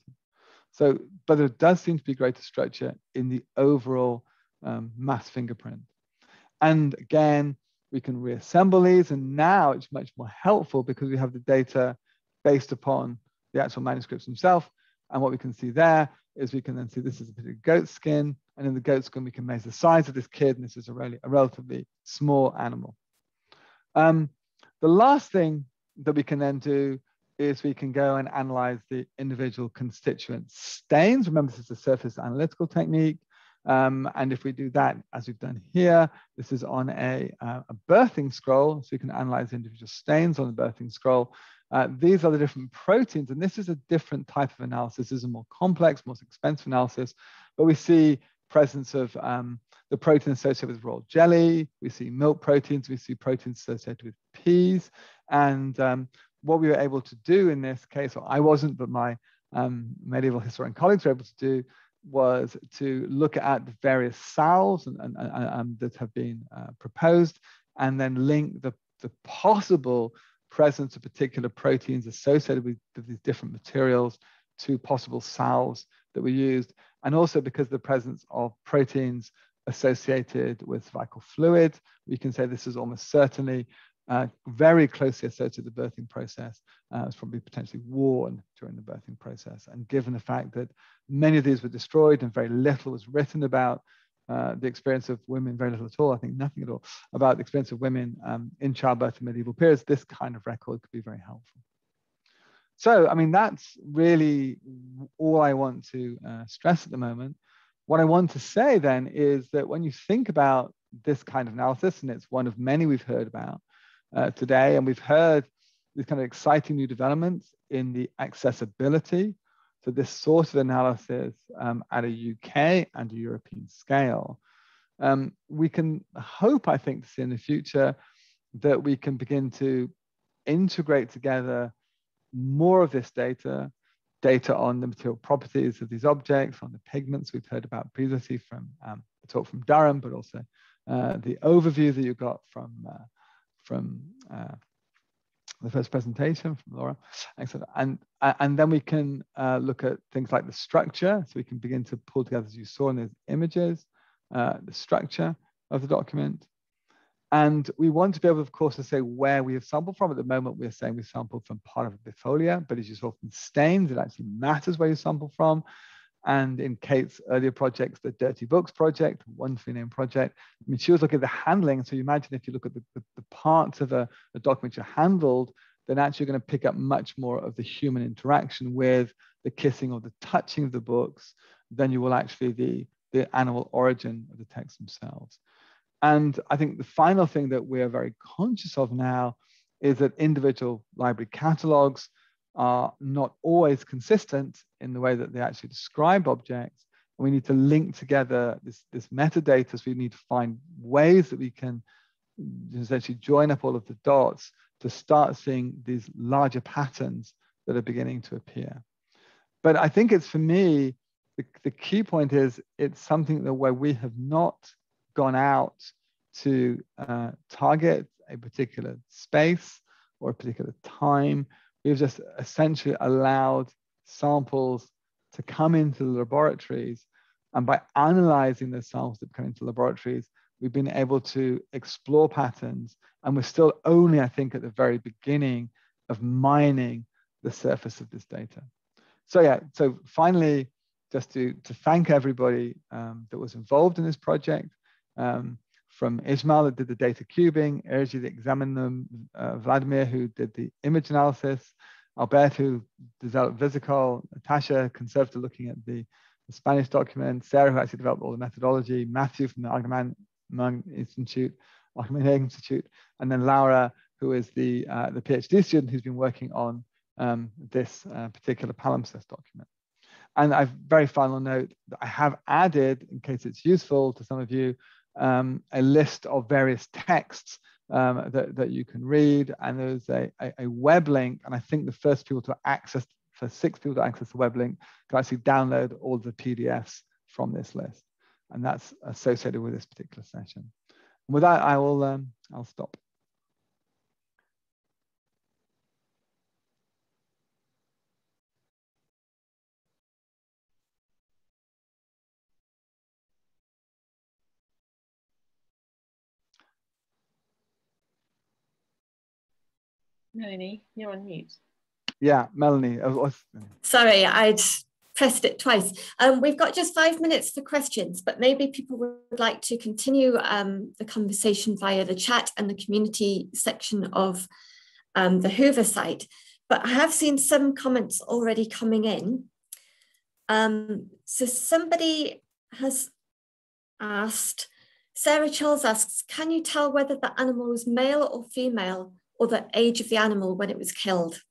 So, but there does seem to be greater structure in the overall um, mass fingerprint. And again, we can reassemble these, and now it's much more helpful because we have the data based upon the actual manuscripts themselves. And what we can see there is we can then see this is a bit of goat skin. And in the goat skin, we can measure the size of this kid. And this is a, really, a relatively small animal. Um, the last thing that we can then do is we can go and analyze the individual constituent stains. Remember, this is a surface analytical technique. Um, and if we do that, as we've done here, this is on a, uh, a birthing scroll. So we can analyze individual stains on the birthing scroll. Uh, these are the different proteins, and this is a different type of analysis. This is a more complex, more expensive analysis, but we see presence of um, the protein associated with royal jelly. We see milk proteins. We see proteins associated with peas. And um, what we were able to do in this case, I wasn't, but my um, medieval historian colleagues were able to do, was to look at the various salves and, and, and, that have been uh, proposed and then link the, the possible presence of particular proteins associated with, these different materials to possible salves that were used, and also because of the presence of proteins associated with cervical fluid. We can say this is almost certainly uh, very closely associated with the birthing process. Uh, it's probably potentially worn during the birthing process. And given the fact that many of these were destroyed and very little was written about uh, the experience of women, very little at all, I think nothing at all, about the experience of women um, in childbirth in medieval periods, this kind of record could be very helpful. So, I mean, that's really all I want to uh, stress at the moment. What I want to say then is that when you think about this kind of analysis, and it's one of many we've heard about uh, today, and we've heard these kind of exciting new developments in the accessibility to this sort of analysis um, at a UK and a European scale. Um, we can hope, I think, to see in the future that we can begin to integrate together more of this data, data on the material properties of these objects, on the pigments we've heard about previously from um, the talk from Durham, but also uh, the overview that you got from, uh, from uh, the first presentation from Laura. Excellent. And, and then we can uh, look at things like the structure. So we can begin to pull together, as you saw in those images, uh, the structure of the document. And we want to be able, of course, to say where we have sampled from. At the moment, we're saying we sampled from part of a bifolia, but as you saw from stains, it actually matters where you sample from. And in Kate's earlier projects, the Dirty Books project, wonderfully named project, I mean, she was looking at the handling. So you imagine if you look at the, the, the parts of a, a document you handled, then actually you're going to pick up much more of the human interaction with the kissing or the touching of the books than you will actually the, the animal origin of the text themselves. And I think the final thing that we are very conscious of now is that individual library catalogs are not always consistent in the way that they actually describe objects. And we need to link together this, this metadata. So we need to find ways that we can essentially join up all of the dots to start seeing these larger patterns that are beginning to appear. But I think it's for me, the, the key point is it's something that where we have not gone out to uh, target a particular space or a particular time. We've just essentially allowed samples to come into the laboratories. And by analyzing the samples that come into laboratories, we've been able to explore patterns. And we're still only, I think, at the very beginning of mining the surface of this data. So yeah, so finally, just to, to thank everybody um, that was involved in this project. Um, from Ismail that did the data cubing, Erji that examined them, uh, Vladimir who did the image analysis, Albert who developed VisiCol, Natasha conservator looking at the, the, Spanish document, Sarah who actually developed all the methodology, Matthew from the Argument Institute, Argument Institute, and then Laura who is the, uh, the PhD student who's been working on um, this uh, particular palimpsest document. And I very final note that I have added, in case it's useful to some of you, um, a list of various texts um, that, that you can read. And there's a, a, a, web link. And I think the first people to access, for six people to access the web link, can actually download all the PDFs from this list. And that's associated with this particular session. And with that, I will um, I'll stop. Melanie, you're on mute. Yeah, Melanie. Sorry, I'd pressed it twice. Um, we've got just five minutes for questions, but maybe people would like to continue um, the conversation via the chat and the community section of um, the Whova site. But I have seen some comments already coming in. Um, so somebody has asked, Sarah Charles asks, can you tell whether the animal was male or female or the age of the animal when it was killed?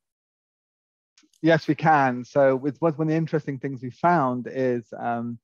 Yes, we can. So, with one of the interesting things we found is um,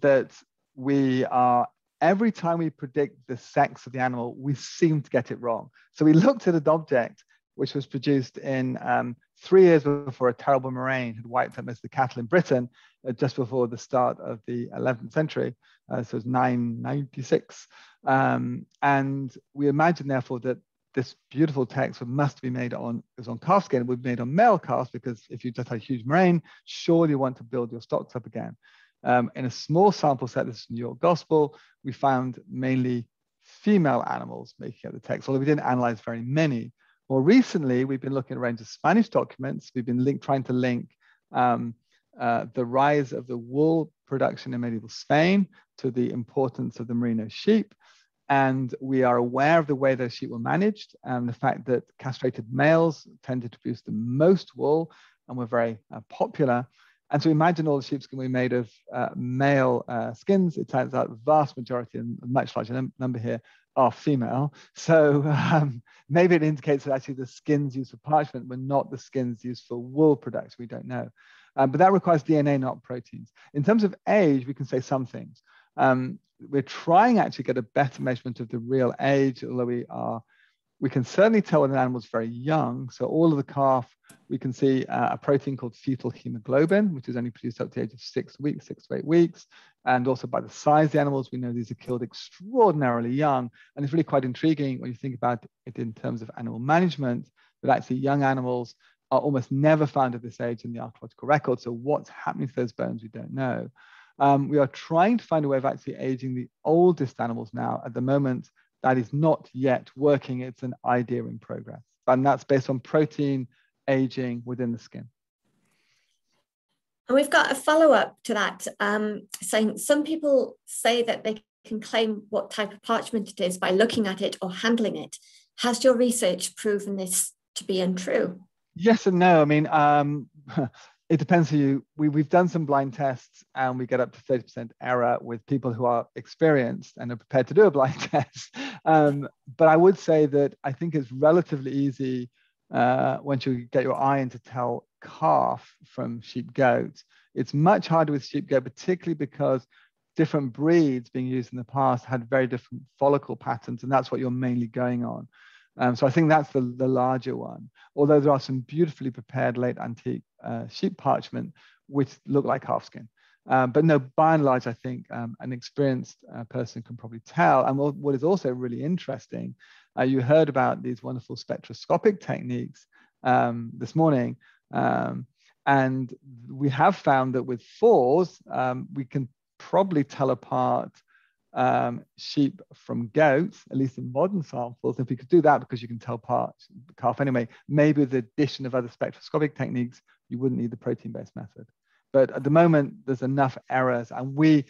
that we are every time we predict the sex of the animal, we seem to get it wrong. So we looked at an object which was produced in um, three years before a terrible murrain had wiped out most of the cattle in Britain, uh, just before the start of the 11th century. Uh, so it was 996. Um, and we imagine, therefore, that this beautiful text must be made on is on calf skin. It would be made on male calves because if you just had a huge murrain, surely you want to build your stocks up again. Um, in a small sample set, this is New York Gospel, we found mainly female animals making up the text, although we didn't analyze very many. More recently, we've been looking at a range of Spanish documents. We've been link, trying to link um, uh, the rise of the wool production in medieval Spain to the importance of the merino sheep and we are aware of the way those sheep were managed and the fact that castrated males tended to produce the most wool and were very uh, popular. And so imagine all the sheepskin we made of uh, male uh, skins. It turns out the vast majority, and much larger num number here, are female. So um, maybe it indicates that actually the skins used for parchment were not the skins used for wool products. We don't know. Um, but that requires DNA, not proteins. In terms of age, we can say some things. Um, we're trying actually get a better measurement of the real age, although we are, we can certainly tell when an animal is very young. So all of the calf, we can see uh, a protein called fetal hemoglobin, which is only produced up to the age of six weeks, six to eight weeks. And also by the size of the animals, we know these are killed extraordinarily young. And it's really quite intriguing when you think about it in terms of animal management, that actually young animals are almost never found at this age in the archaeological record. So what's happening to those bones, we don't know. Um, we are trying to find a way of actually aging the oldest animals now. At the moment, that is not yet working. It's an idea in progress. And that's based on protein aging within the skin. And we've got a follow up to that um, saying some people say that they can claim what type of parchment it is by looking at it or handling it. Has your research proven this to be untrue? Yes and no. I mean, um, [LAUGHS] it depends who you we, we've done some blind tests and we get up to 30% error with people who are experienced and are prepared to do a [LAUGHS] blind test. Um, but i would say that i think it's relatively easy uh, once you get your eye in to tell calf from sheep goat. It's much harder with sheep goat particularly because different breeds being used in the past had very different follicle patterns and that's what you're mainly going on um, so I think that's the, the larger one. Although there are some beautifully prepared late antique uh, sheep parchment which look like calfskin. Um, but no, by and large, I think um, an experienced uh, person can probably tell. And what, what is also really interesting, uh, you heard about these wonderful spectroscopic techniques um, this morning. Um, and we have found that with FORS, um, we can probably tell apart um, sheep from goats, at least in modern samples. If we could do that, because you can tell part calf anyway, maybe with the addition of other spectroscopic techniques, you wouldn't need the protein-based method. But at the moment, there's enough errors, and we,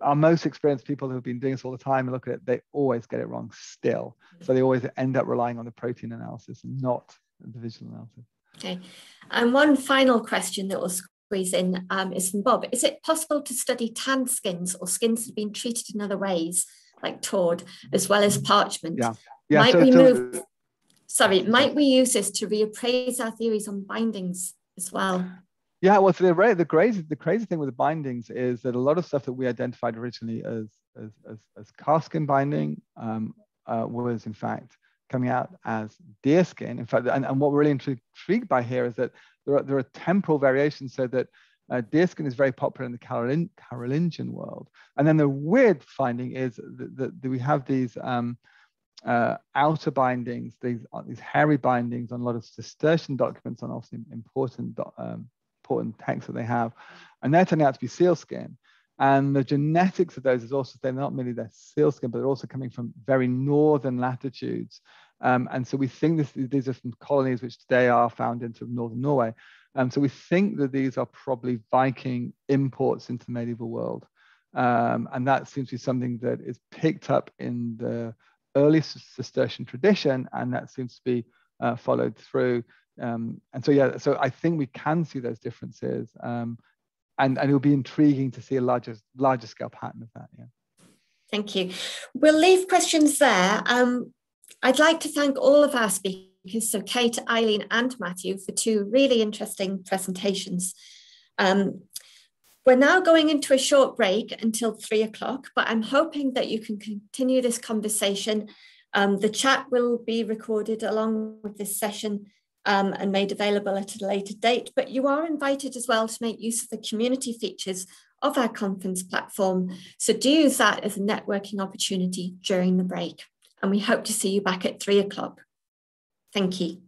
our most experienced people who have been doing this all the time, and look at it, they always get it wrong still. So they always end up relying on the protein analysis and not the visual analysis. Okay, and one final question that was in um, is from Bob. Is it possible to study tan skins or skins that have been treated in other ways, like tawed, as well as parchment? Yeah. yeah might so, we move? Sorry, might we use this to reappraise our theories on bindings as well? Yeah, well, so the, the crazy the crazy thing with the bindings is that a lot of stuff that we identified originally as as as, as calf skin binding um, uh, was in fact coming out as deer skin. In fact, and, and what we're really intrigued by here is that there are, there are temporal variations so that uh, deerskin is very popular in the Carolin Carolingian world. And then the weird finding is that, that, we have these um, uh, outer bindings, these, uh, these hairy bindings on a lot of Cistercian documents on obviously important, um, important texts that they have. And they're turning out to be sealskin. And the genetics of those is also, they're not merely their sealskin, but they're also coming from very northern latitudes. Um, and so we think this, these are from colonies which today are found into northern Norway. Um, so we think that these are probably Viking imports into the medieval world. Um, and that seems to be something that is picked up in the early Cistercian tradition, and that seems to be uh, followed through. Um, and so, yeah, so I think we can see those differences. Um, and, and it will be intriguing to see a larger, larger scale pattern of that. Yeah. Thank you. We'll leave questions there. Um, I'd like to thank all of our speakers, so Kate, Eileen and Matthew for two really interesting presentations. Um, we're now going into a short break until three o'clock, but I'm hoping that you can continue this conversation. Um, the chat will be recorded along with this session um, and made available at a later date, but you are invited as well to make use of the community features of our conference platform. So do use that as a networking opportunity during the break. And we hope to see you back at three o'clock. Thank you.